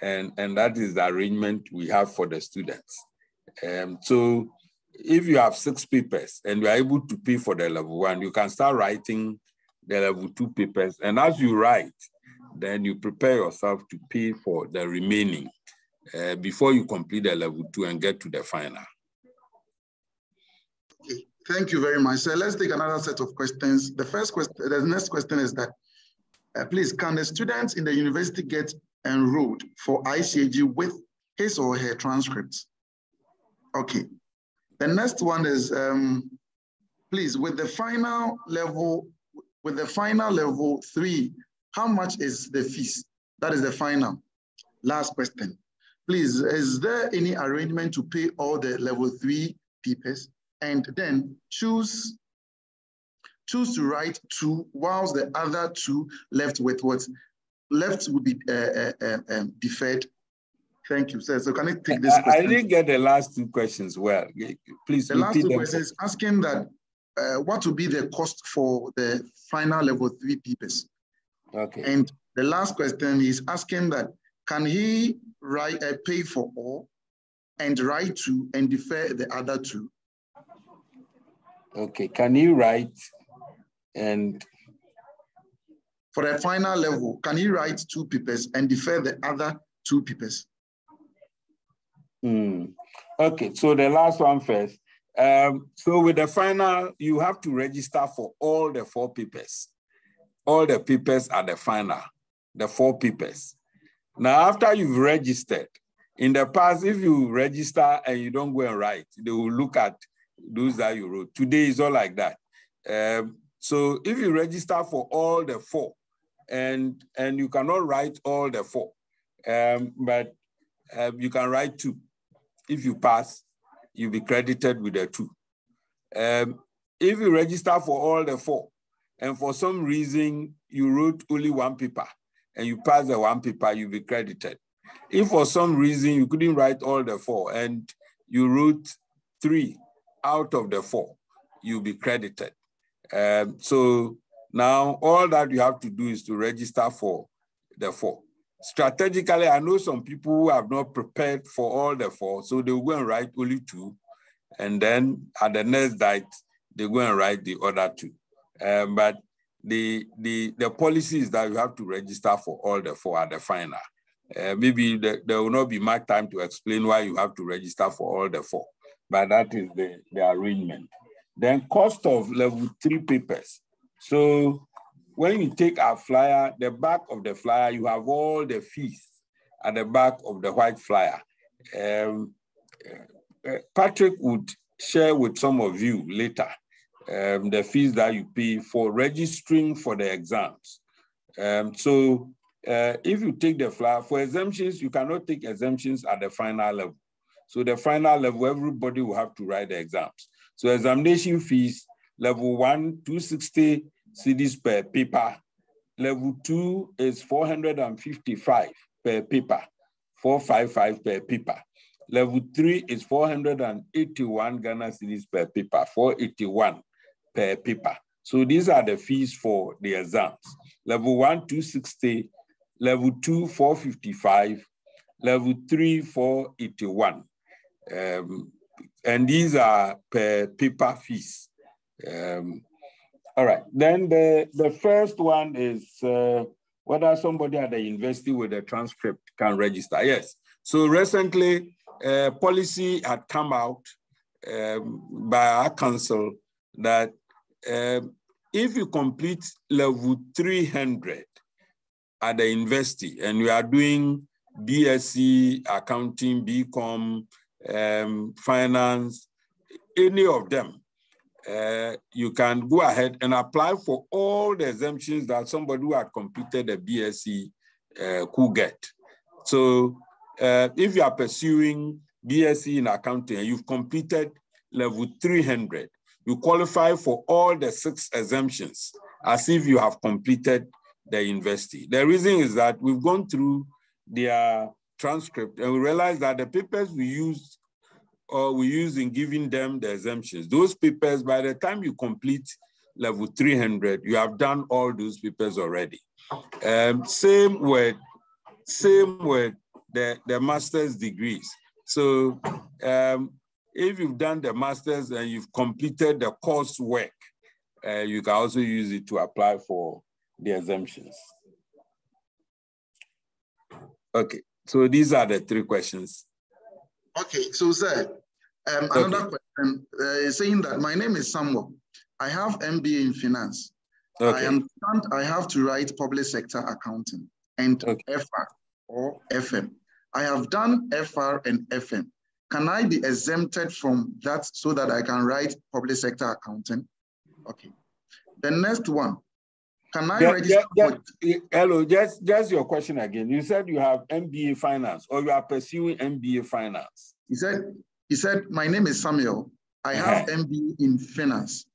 Speaker 2: And, and that is the arrangement we have for the students. Um, so if you have six papers and you are able to pay for the level one, you can start writing the level two papers. And as you write, then you prepare yourself to pay for the remaining uh, before you complete the level two and get to the final.
Speaker 1: Thank you very much. So let's take another set of questions. The first question, the next question is that, uh, please, can the students in the university get enrolled for ICAG with his or her transcripts? Okay. The next one is, um, please, with the final level, with the final level three, how much is the fees? That is the final. Last question. Please, is there any arrangement to pay all the level three papers and then choose choose to write two whilst the other two left with what left would be uh, uh, uh, um, deferred Thank you, sir. So can I take this
Speaker 2: I,
Speaker 1: question?
Speaker 2: I didn't get the last two questions well. Please
Speaker 1: The last two
Speaker 2: them.
Speaker 1: questions asking that uh, what will be the cost for the final level three papers?
Speaker 2: Okay.
Speaker 1: And the last question is asking that can he write uh, pay for all and write two and defer the other two?
Speaker 2: Okay, can you write and
Speaker 1: For the final level, can he write two papers and defer the other two papers?
Speaker 2: Hmm. Okay, so the last one first. Um, so with the final, you have to register for all the four papers. All the papers are the final, the four papers. Now, after you've registered, in the past, if you register and you don't go and write, they will look at those that you wrote. Today is all like that. Um, so if you register for all the four, and and you cannot write all the four, um, but uh, you can write two. If you pass, you'll be credited with the two. Um, if you register for all the four, and for some reason you wrote only one paper, and you pass the one paper, you'll be credited. If for some reason you couldn't write all the four, and you wrote three out of the four, you'll be credited. Um, so now all that you have to do is to register for the four. Strategically, I know some people who have not prepared for all the four, so they go and write only two, and then at the next night, they go and write the other two. Um, but the, the, the policy is that you have to register for all the four at the final. Uh, maybe the, there will not be much time to explain why you have to register for all the four, but that is the, the arrangement. Then cost of level three papers. So when you take a flyer, the back of the flyer, you have all the fees at the back of the white flyer. Um, uh, Patrick would share with some of you later um, the fees that you pay for registering for the exams. Um, so uh, if you take the flyer, for exemptions, you cannot take exemptions at the final level. So the final level, everybody will have to write the exams. So examination fees, level one, 260 cedis per paper. Level two is 455 per paper, 455 per paper. Level three is 481 Ghana cedis per paper, 481 per paper. So these are the fees for the exams. Level one, 260, level two, 455, level three, 481. Um, and these are per paper fees. Um, all right, then the, the first one is uh, whether somebody at the university with a transcript can register. Yes, so recently a policy had come out um, by our council that um, if you complete level 300 at the university and you are doing BSc, accounting, BCom, um, finance, any of them, uh, you can go ahead and apply for all the exemptions that somebody who had completed the BSc uh, could get. So uh, if you are pursuing BSc in accounting and you've completed level 300, you qualify for all the six exemptions as if you have completed the university. The reason is that we've gone through their transcript and we realized that the papers we used or we use in giving them the exemptions, those papers, by the time you complete level 300, you have done all those papers already. Um, same with, same with the, the master's degrees. So um, if you've done the master's and you've completed the coursework, uh, you can also use it to apply for the exemptions. Okay, so these are the three questions.
Speaker 1: Okay, so sir, um,
Speaker 2: Okay.
Speaker 1: another question uh, saying that my name is Samuel. I have MBA in finance. Okay. I
Speaker 2: Okay.
Speaker 1: understand I have to write public sector accounting and FR or FM. I have done FR and FM. Can I be exempted from that so that I can write public sector accounting? Okay. The next one, can I
Speaker 2: Ju-
Speaker 1: register?
Speaker 2: ju- ju- hello, just, just your question again. You said you have MBA finance or you are pursuing MBA finance.
Speaker 1: He said, he said, my name is Samuel. I have MBA in finance.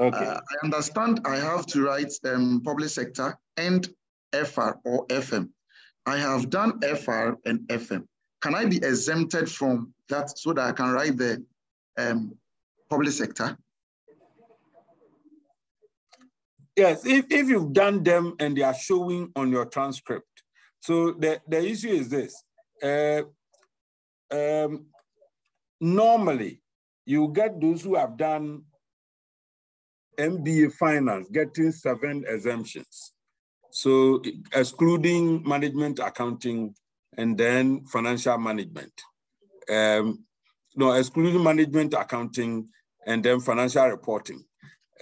Speaker 2: Okay.
Speaker 1: Uh, I understand I have to write um, public sector and FR or FM. I have done FR and FM. Can I be exempted from that so that I can write the um, public sector?
Speaker 2: Yes, if, if you've done them and they are showing on your transcript. So the, the issue is this. Uh, um, normally, you get those who have done MBA finance getting seven exemptions. So excluding management accounting and then financial management. Um, no, excluding management accounting and then financial reporting.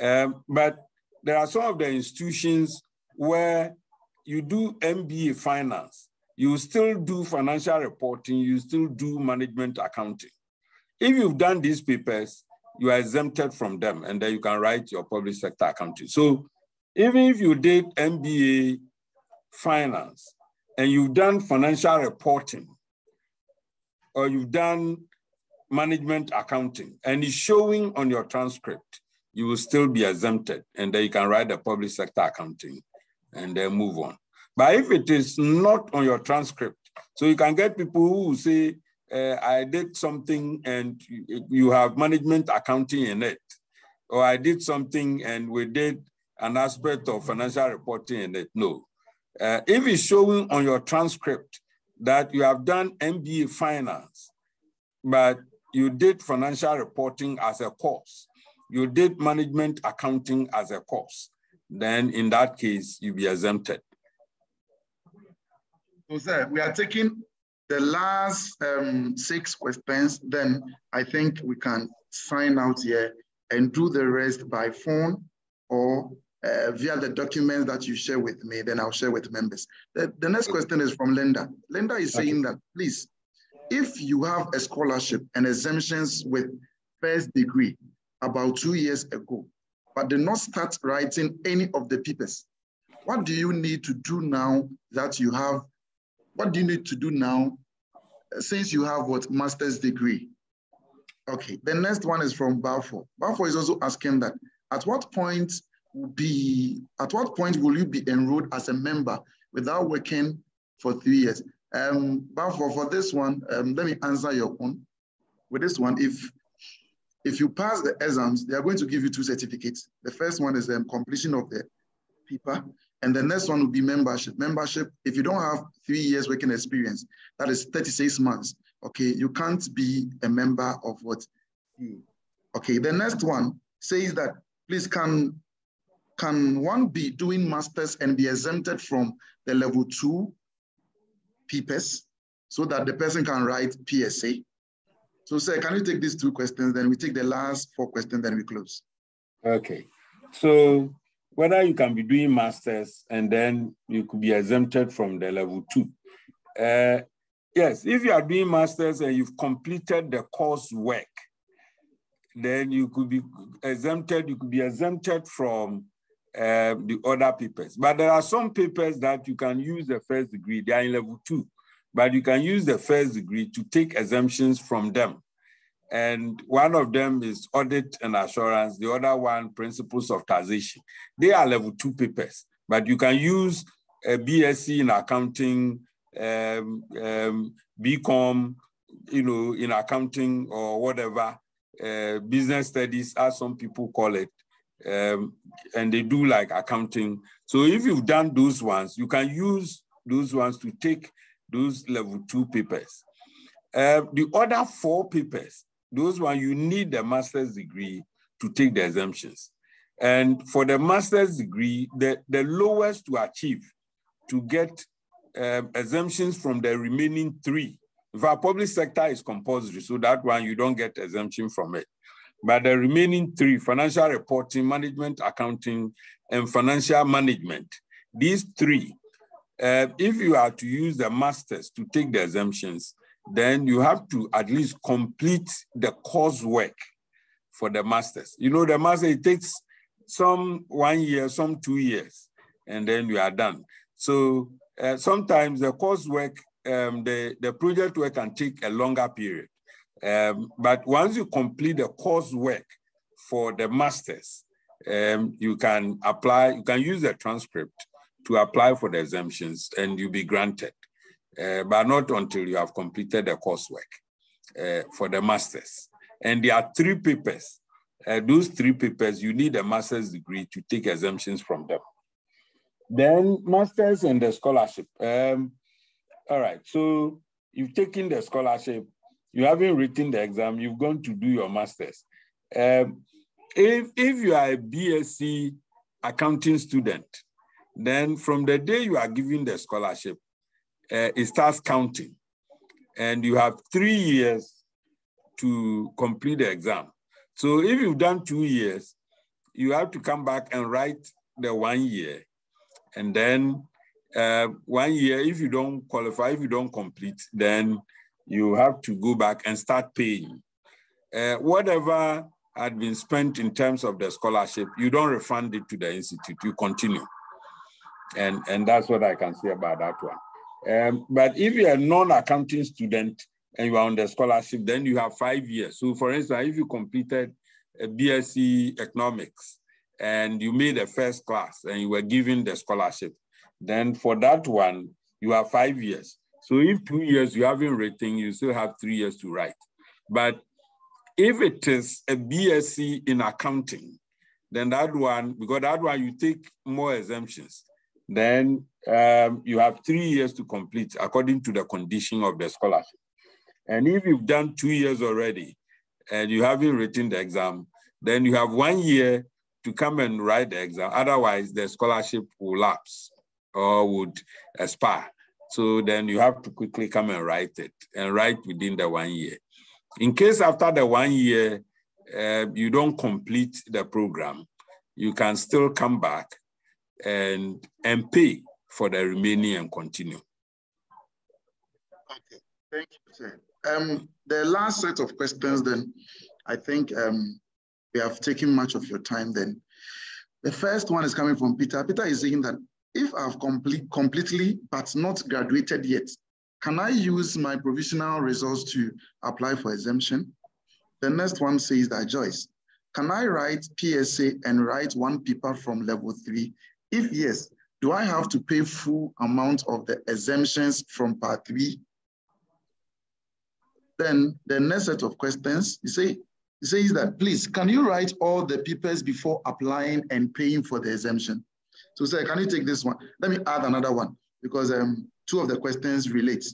Speaker 2: Um, but there are some of the institutions where you do MBA finance, you still do financial reporting, you still do management accounting. If you've done these papers, you are exempted from them and then you can write your public sector accounting. So even if you did MBA finance and you've done financial reporting or you've done management accounting and it's showing on your transcript, you will still be exempted and then you can write the public sector accounting and then move on. But if it is not on your transcript, so you can get people who say, uh, I did something and you- have management accounting in it, or I did something and we did an aspect of financial reporting in it. No. Uh, if it's showing on your transcript that you have done MBA finance, but you did financial reporting as a course, you did management accounting as a course, then in that case, you'll be exempted.
Speaker 1: So sir, we are taking the last um, six questions, then I think we can sign out here and do the rest by phone or uh, via the documents that you share with me, then I'll share with members. The, the next question is from Linda. Linda is saying that, please, if you have a scholarship and exemptions with first degree about two years ago, but did not start writing any of the papers, what do you need to do now that you have what do you need to do now uh, since you have what master's degree? Okay, the next one is from Balfour. Balfour is also asking that at what point will be at what point will you be enrolled as a member without working for three years? Um, but for, for this one, um, let me answer your own. With this one, if if you pass the exams, they are going to give you two certificates. The first one is um, completion of the paper, and the next one will be membership. Membership, if you don't have three years working experience, that is 36 months, okay, you can't be a member of what? Okay, the next one says that, please, can, can one be doing masters and be exempted from the level two papers so that the person can write PSA? So, sir, can you take these two questions? Then we take the last four questions, then we close.
Speaker 2: Okay. So, whether you can be doing masters and then you could be exempted from the level two. Uh, yes, if you are doing masters and you've completed the course work, then you could be exempted. You could be exempted from uh, the other papers. But there are some papers that you can use the first degree. They are in level two but you can use the first degree to take exemptions from them. And one of them is audit and assurance, the other one, principles of taxation. They are level two papers, but you can use a BSc in accounting, um, um, BCom, you know, in accounting or whatever, uh, business studies, as some people call it, um, and they do like accounting. So if you've done those ones, you can use those ones to take those level two papers. Uh, the other four papers, those one you need the master's degree to take the exemptions. And for the master's degree, the, the lowest to achieve to get um, exemptions from the remaining three. If our public sector is compulsory, so that one you don't get exemption from it. But the remaining three, financial reporting, management accounting, and financial management, these three, uh, if you are to use the masters to take the exemptions, then you have to at least complete the coursework for the masters. You know, the master, it takes some one year, some two years, and then you are done. So uh, sometimes the coursework, um, the, the project work can take a longer period. Um, but once you complete the coursework for the masters, um, you can apply, you can use the transcript to apply for the exemptions and you'll be granted, uh, but not until you have completed the coursework uh, for the masters. And there are three papers. Uh, those three papers, you need a master's degree to take exemptions from them. Then masters and the scholarship. Um, all right, so you've taken the scholarship, you haven't written the exam, you've gone to do your master's. Um, if, if you are a BSc accounting student, then from the day you are given the scholarship, uh, it starts counting. And you have three years to complete the exam. So if you've done two years, you have to come back and write the one year. And then uh, one year, if you don't qualify, if you don't complete, then you have to go back and start paying. Uh, whatever had been spent in terms of the scholarship, you don't refund it to the institute, you continue. And, and that's what I can say about that one. Um, but if you're a non-accounting student and you are on the scholarship, then you have five years. So for instance, if you completed a BSc economics and you made a first class and you were given the scholarship, then for that one, you have five years. So if two years you haven't written, you still have three years to write. But if it is a BSc in accounting, then that one, because that one you take more exemptions then um, you have three years to complete according to the condition of the scholarship. And if you've done two years already and you haven't written the exam, then you have one year to come and write the exam. Otherwise, the scholarship will lapse or would expire. So then you have to quickly come and write it and write within the one year. In case after the one year, uh, you don't complete the program, you can still come back and, pay for the remaining and continue.
Speaker 1: Okay, thank you, sir. Um, the last set of questions then, I think um, we have taken much of your time then. The first one is coming from Peter. Peter is saying that if I've complete, completely but not graduated yet, can I use my provisional results to apply for exemption? The next one says that Joyce, can I write PSA and write one paper from level three if yes, do I have to pay full amount of the exemptions from part three? Then the next set of questions, you say, he says that, please, can you write all the papers before applying and paying for the exemption? So say, can you take this one? Let me add another one because um, two of the questions relate.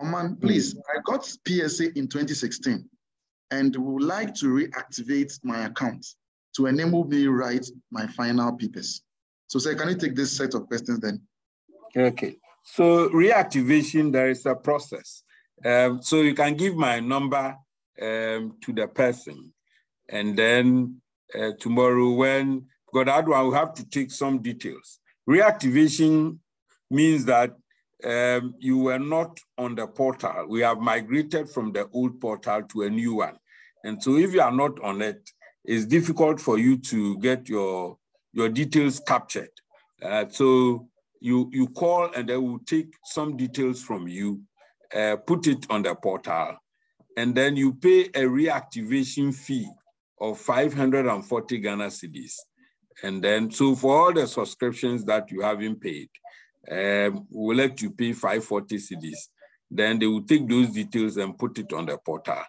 Speaker 1: Oman, please, I got PSA in 2016 and would like to reactivate my account to enable me write my final papers. So sir, can you take this set of questions then?
Speaker 2: Okay, so reactivation, there is a process. Um, so you can give my number um, to the person and then uh, tomorrow when, because that one will have to take some details. Reactivation means that um, you were not on the portal. We have migrated from the old portal to a new one. And so if you are not on it, it's difficult for you to get your, your details captured. Uh, so you, you call and they will take some details from you, uh, put it on the portal, and then you pay a reactivation fee of 540 Ghana cedis. And then, so for all the subscriptions that you haven't paid, um, we'll let you pay 540 cedis. Then they will take those details and put it on the portal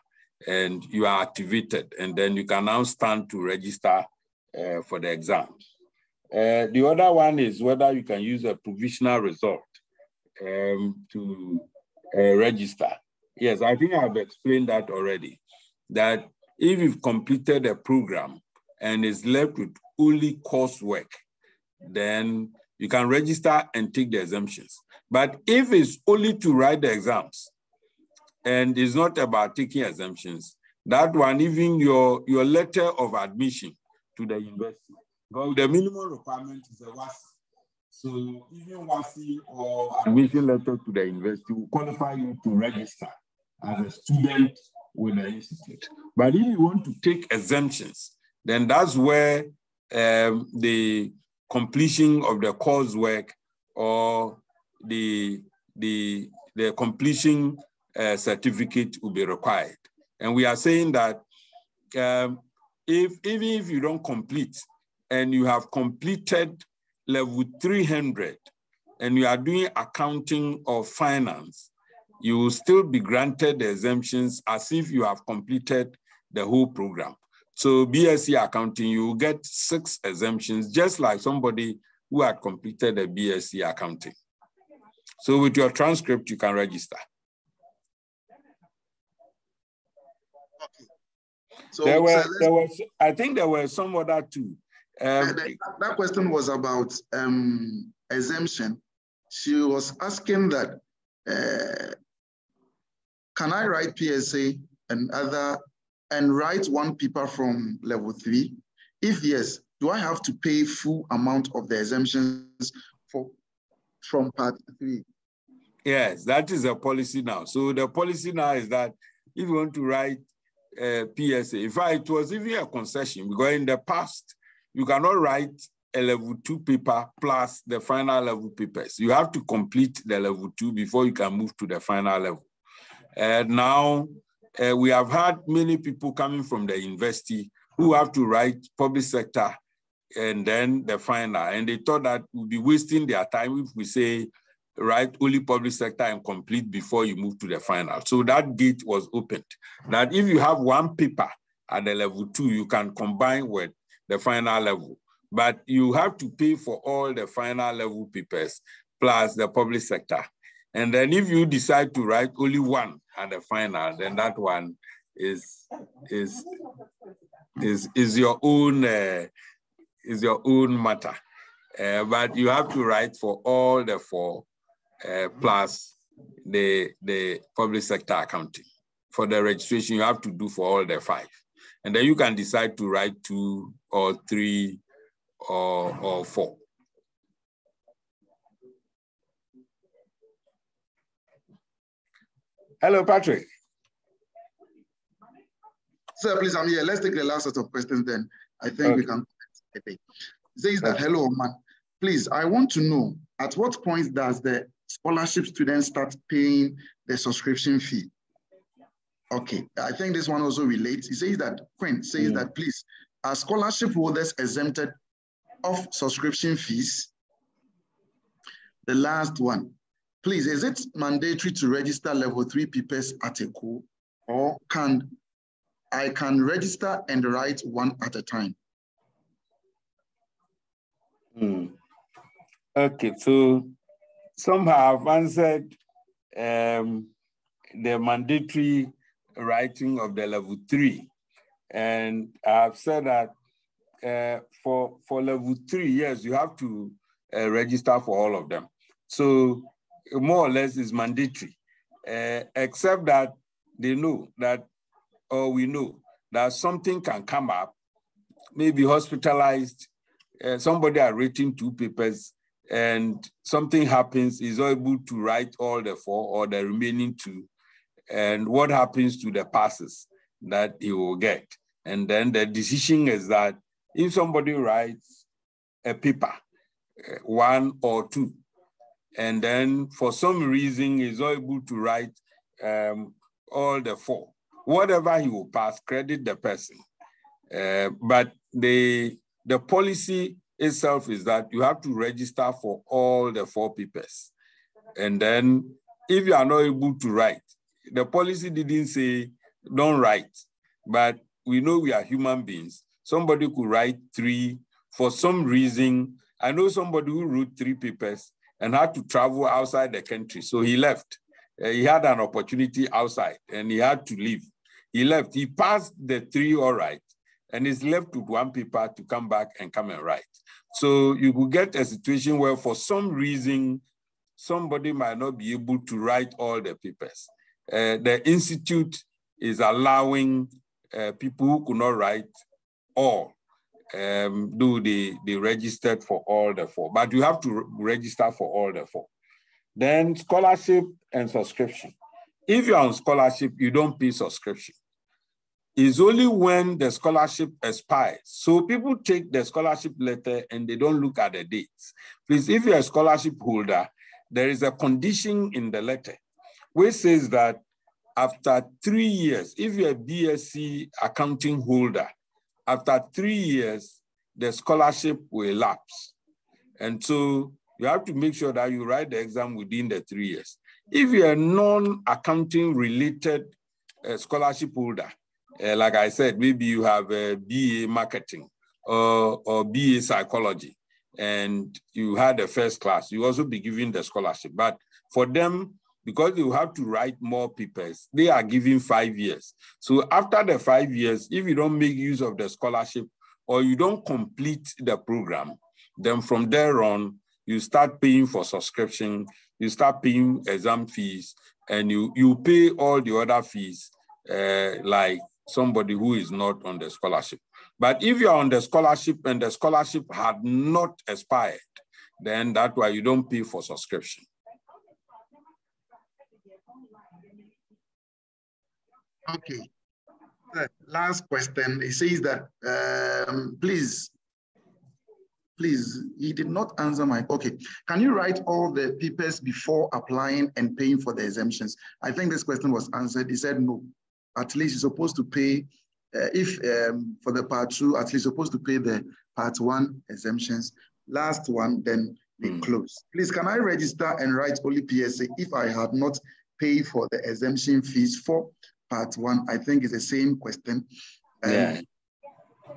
Speaker 2: and you are activated. And then you can now stand to register uh, for the exam. Uh, the other one is whether you can use a provisional result um, to uh, register. Yes, I think I've explained that already, that if you've completed a program and is left with only coursework, then you can register and take the exemptions. But if it's only to write the exams and it's not about taking exemptions, that one, even your, your letter of admission to the university, well, the minimum requirement is a WASSCE. So even WASSCE or admission letter to the university will qualify you to register as a student with the institute. But if you want to take exemptions, then that's where um, the completion of the coursework or the, the, the completion uh, certificate will be required. And we are saying that um, if even if you don't complete and you have completed level 300 and you are doing accounting or finance, you will still be granted the exemptions as if you have completed the whole program. So BSc accounting, you will get six exemptions, just like somebody who had completed a BSc accounting. So with your transcript, you can register. So there were, there was, I think there were some other two. Um,
Speaker 1: that, that question was about um, exemption. She was asking that, uh, can I write PSA and other and write one paper from level three? If yes, do I have to pay full amount of the exemptions for from part three?
Speaker 2: Yes, that is a policy now. So the policy now is that if you want to write uh, PSA, in fact, it was even a concession because in the past, you cannot write a level two paper plus the final level papers. You have to complete the level two before you can move to the final level. And now uh, we have had many people coming from the university who have to write public sector and then the final. And they thought that would be wasting their time if we say write only public sector and complete before you move to the final. So that gate was opened. That if you have one paper at the level two, you can combine with the final level. But you have to pay for all the final level papers plus the public sector. And then if you decide to write only one at the final, then that one is is is is your own uh, is your own matter. Uh, but you have to write for all the four uh, plus the the public sector accounting. For the registration, you have to do for all the five, and then you can decide to write two or three or or four. Hello, Patrick.
Speaker 1: Sir, please, I'm here. Let's take the last set of questions then. I think okay. we can. Says that, hello, man. Please, I want to know at what point does the scholarship student start paying the subscription fee? Okay, I think this one also relates. He says that, Quinn says mm. that, please, are scholarship holders exempted of subscription fees? the last one. Please, is it mandatory to register level three papers at a co or can I can register and write one at a time?
Speaker 2: Hmm. Okay, so somehow I've answered um, the mandatory writing of the level three. And I've said that uh, for, for level three, yes, you have to uh, register for all of them. So more or less is mandatory, uh, except that they know that, or we know that something can come up, maybe hospitalized, somebody are writing two papers and something happens, is able to write all the four or the remaining two, and what happens to the passes that he will get. And then the decision is that if somebody writes a paper, uh, one or two, and then for some reason is able to write um, all the four, whatever he will pass, credit the person. Uh, but the, the policy itself is that you have to register for all the four papers. And then if you are not able to write, the policy didn't say don't write, but we know we are human beings. Somebody could write three for some reason. I know somebody who wrote three papers and had to travel outside the country. So he left. Uh, he had an opportunity outside and he had to leave. He left. He passed the three all right and is left with one paper to come back and come and write. So you could get a situation where for some reason, somebody might not be able to write all the papers. Uh, the institute is allowing uh, people who could not write all, um, though they, they registered for all the four, but you have to re register for all the four. Then scholarship and subscription. If you're on scholarship, you don't pay subscription. It's only when the scholarship expires. So people take the scholarship letter and they don't look at the dates. Please, if you're a scholarship holder, there is a condition in the letter which says that after three years, if you're a BSc accounting holder, after three years, the scholarship will lapse. And so you have to make sure that you write the exam within the three years. If you're a non-accounting related uh, scholarship holder, uh, like I said, maybe you have a BA marketing or, or BA psychology, and you had a first class, you also be given the scholarship. But for them, because you have to write more papers, they are given five years. So after the five years, if you don't make use of the scholarship or you don't complete the program, then from there on, you start paying for subscription, you start paying exam fees, and you, you pay all the other fees uh, like somebody who is not on the scholarship. But if you're on the scholarship and the scholarship had not expired, then that's why you don't pay for subscription.
Speaker 1: Okay. The last question, it says that, um, please, please, he did not answer my, okay. Can you write all the papers before applying and paying for the exemptions? I think this question was answered. He said no. At least you're supposed to pay, uh, if um, for the part two, at least you're supposed to pay the part one exemptions. Last one, then they mm. close. Please, can I register and write only PSA if I had not paid for the exemption fees for part one, I think it's the same question. Um, yeah.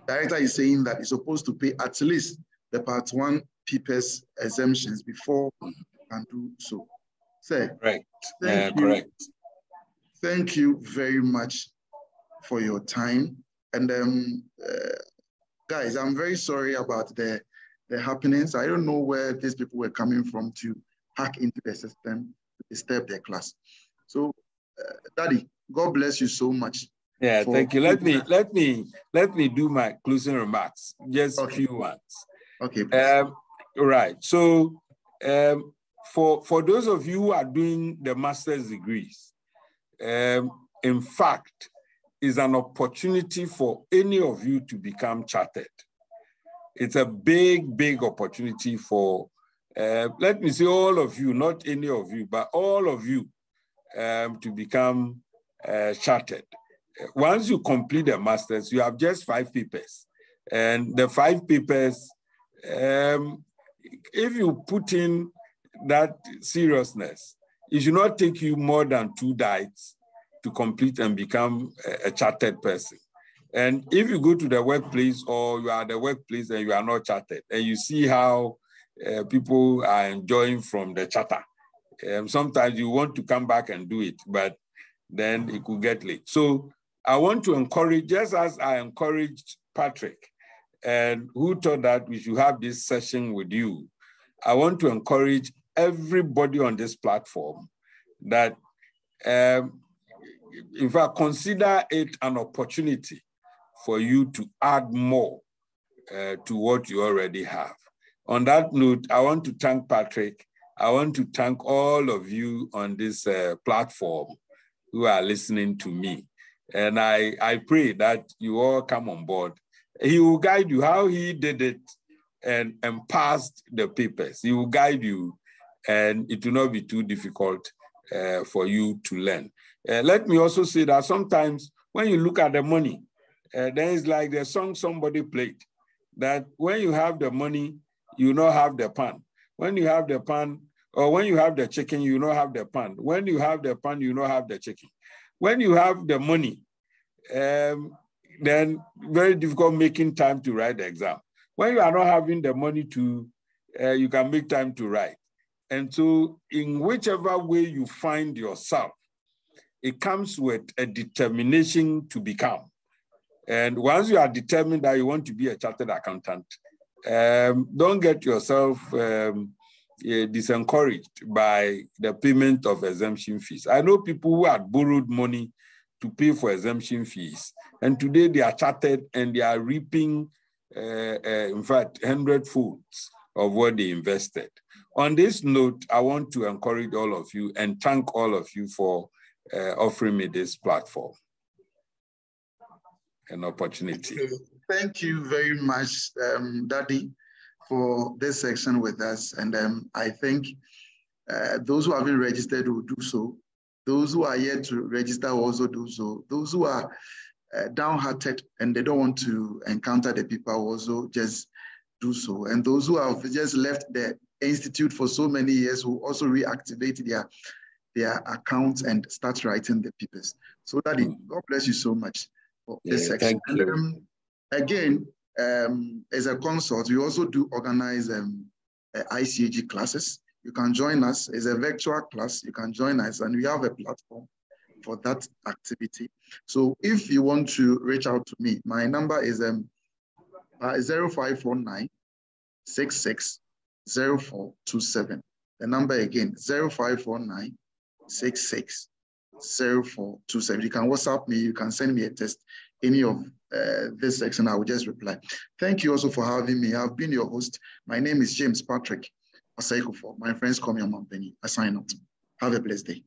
Speaker 1: Director is saying that you're supposed to pay at least the part one papers exemptions before you can do so. Sir,
Speaker 2: right. Thank you. correct.
Speaker 1: Thank you very much for your time. And um, uh, guys, I'm very sorry about the, the happenings. I don't know where these people were coming from to hack into the system to disturb their class. So, uh, Daddy, God bless you so much.
Speaker 2: Yeah, thank you. Let me let me let me do my closing remarks. Just a few ones.
Speaker 1: Okay.
Speaker 2: Um, right. So um, for for those of you who are doing the master's degrees, um, in fact, is an opportunity for any of you to become chartered. It's a big, big opportunity for, uh, let me say all of you, not any of you, but all of you um, to become uh, chartered. Once you complete the master's, you have just five papers. And the five papers, um, if you put in that seriousness, it should not take you more than two diets to complete and become a, a chartered person. And if you go to the workplace or you are at the workplace and you are not chartered, and you see how uh, people are enjoying from the charter, um, sometimes you want to come back and do it, but then it could get late. So I want to encourage, just as I encouraged Patrick, and who thought that we should have this session with you, I want to encourage everybody on this platform that, um, in fact, consider it an opportunity for you to add more uh, to what you already have. On that note, I want to thank Patrick. I want to thank all of you on this uh, platform who are listening to me. And I, I pray that you all come on board. He will guide you how he did it and, and passed the papers. He will guide you and it will not be too difficult uh, for you to learn. Uh, let me also say that sometimes when you look at the money, uh, then it's like the song somebody played, that when you have the money, you not have the pan. When you have the pan, or when you have the chicken, you not have the pan. When you have the pan, you not have the chicken. When you have the money, um, then very difficult making time to write the exam. When you are not having the money to, uh, you can make time to write. And so in whichever way you find yourself, it comes with a determination to become. And once you are determined that you want to be a chartered accountant, um, don't get yourself um, uh, disencouraged by the payment of exemption fees. I know people who had borrowed money to pay for exemption fees, and today they are chartered and they are reaping, uh, uh, in fact, hundred folds of what they invested. On this note, I want to encourage all of you and thank all of you for uh, offering me this platform an opportunity.
Speaker 1: Thank you very much, um, Daddy, for this section with us. And um, I think uh, those who haven't registered will do so. Those who are yet to register will also do so. Those who are uh, downhearted and they don't want to encounter the people will also just do so. And those who have just left the institute for so many years will also reactivate their their accounts and start writing the papers. So Daddy, God bless you so much for this
Speaker 2: Yeah,
Speaker 1: section.
Speaker 2: thank
Speaker 1: And, um, again, um, as a consult, we also do organize um, uh, classes. You can join us. It's a virtual class. You can join us, and we have a platform for that activity. So if you want to reach out to me, my number is um, uh, 0549 66 0427. The number again, 0549 66 0427. You can WhatsApp me, you can send me a text, any of uh, this section, I will just reply. Thank you also for having me. I've been your host. My name is James Patrick Asaikofo. My friends call me Omanpanyin. I sign out. Have a blessed day.